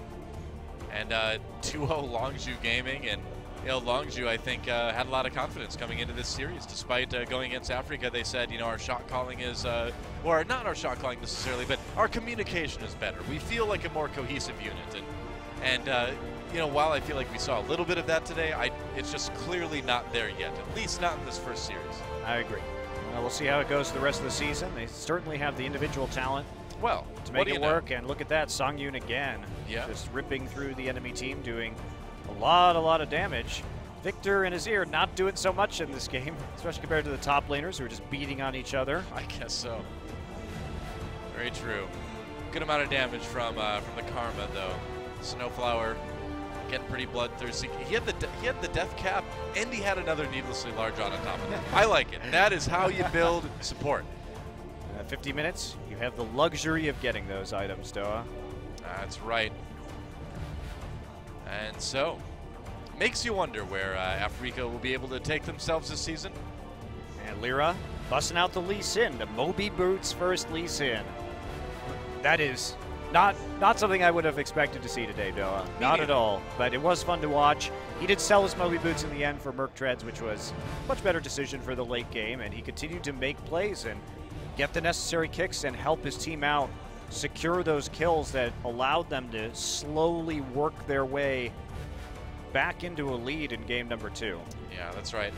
and uh, 2 0 Longzhu Gaming. And you know, Longzhu, I think, uh, had a lot of confidence coming into this series. Despite uh, going against Afreeca, they said, you know, our shot calling is, uh, or not our shot calling necessarily, but our communication is better. We feel like a more cohesive unit. And, and uh, you know, while I feel like we saw a little bit of that today, I, it's just clearly not there yet, at least not in this first series. I agree. Well, we'll see how it goes the rest of the season. They certainly have the individual talent Well, to make it you know? work. And look at that, Sangyoon again. Yeah. Just ripping through the enemy team, doing a lot, a lot of damage. Viktor and Azir not doing so much in this game, especially compared to the top laners who are just beating on each other. I guess so. Very true. Good amount of damage from uh, from the Karma though. Snowflower getting pretty bloodthirsty. He had the he had the death cap and he had another needlessly large on on top of it. I like it. That is how you build support. Uh, 50 minutes, you have the luxury of getting those items, Doa. That's right. And so, makes you wonder where uh, Afreeca will be able to take themselves this season. And Lira busting out the Lee Sin, the Moby Boots first Lee Sin. That is not not something I would have expected to see today, Doa. Not at all. But it was fun to watch. He did sell his Moby Boots in the end for Merc Treads, which was a much better decision for the late game, and he continued to make plays and get the necessary kicks and help his team out secure those kills that allowed them to slowly work their way back into a lead in game number two. Yeah, that's right.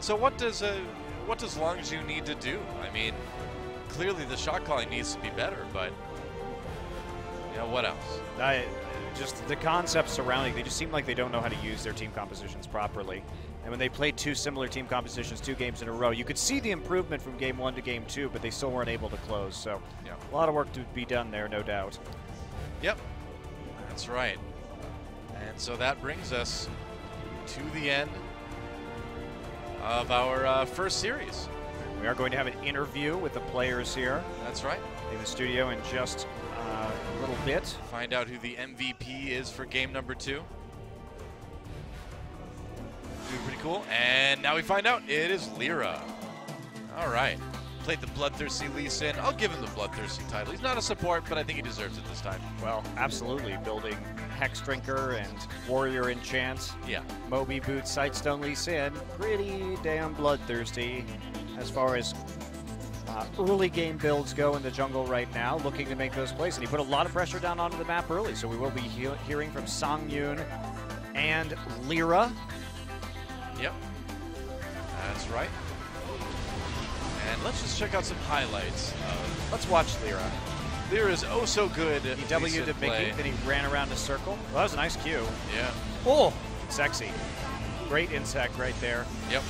So what does uh, what does Longzhu need to do? I mean, clearly the shot calling needs to be better, but you know what else? I, just the concepts surrounding, they just seem like they don't know how to use their team compositions properly. And when they played two similar team compositions two games in a row, you could see the improvement from game one to game two, but they still weren't able to close. So Yeah. a lot of work to be done there, no doubt. Yep, that's right. And so that brings us to the end of our uh, first series. We are going to have an interview with the players here That's right. in the studio in just uh, a little bit. Find out who the MVP is for game number two. Doing pretty cool. And now we find out it is Lira. All right. Played the Bloodthirsty Lee Sin. I'll give him the Bloodthirsty title. He's not a support, but I think he deserves it this time. Well, absolutely. Building Hex Drinker and Warrior Enchant. Yeah. Moby Boots, Sightstone Lee Sin, pretty damn bloodthirsty as far as uh, early game builds go in the jungle right now, looking to make those plays. And he put a lot of pressure down onto the map early, so we will be he- hearing from Sangyoon and Lira. Yep. That's right. And let's just check out some highlights of Let's watch Lira. Lira is oh so good. He W'd to Mickey, then he ran around a circle. Well, that was a nice cue. Yeah. Oh, sexy. Great insec right there. Yep.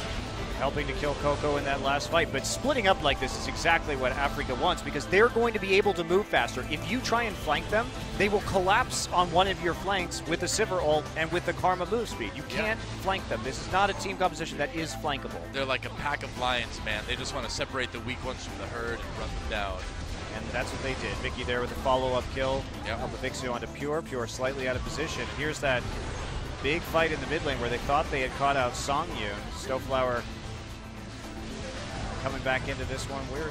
Helping to kill Coco in that last fight. But splitting up like this is exactly what Afreeca wants because they're going to be able to move faster. If you try and flank them, they will collapse on one of your flanks with the Sivir ult and with the Karma move speed. You Yeah. can't flank them. This is not a team composition that is flankable. They're like a pack of lions, man. They just want to separate the weak ones from the herd and run them down. And that's what they did. Mickey there with a follow-up kill. Yep. On the onto Pure. Pure slightly out of position. Here's that big fight in the mid lane where they thought they had caught out Song Sangyoon. Snowflower coming back into this one. Where,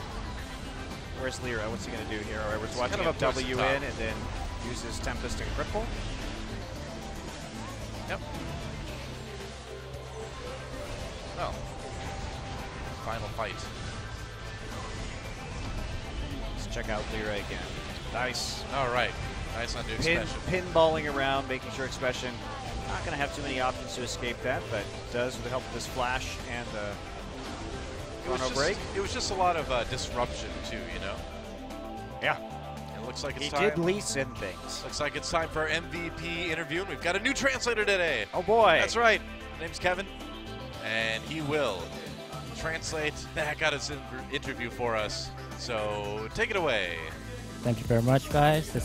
where's Lira? What's he going to do here? All right, we're watching him force W in and then uses Tempest and Cripple. Yep. Well, final fight. Let's check out Lira again. Nice. All right. Nice undo Pin, expression. pinballing around, making sure Expession not going to have too many options to escape that, but does with the help of this flash and the It was, chrono just, break. it was just a lot of uh, disruption too, you know. Yeah, It looks like it's he time. did Lee Sin things. Looks like it's time for our MVP interview, and we've got a new translator today. Oh boy. That's right. His name's Kevin, and he will translate the heck out of this interview for us. So take it away. Thank you very much, guys. This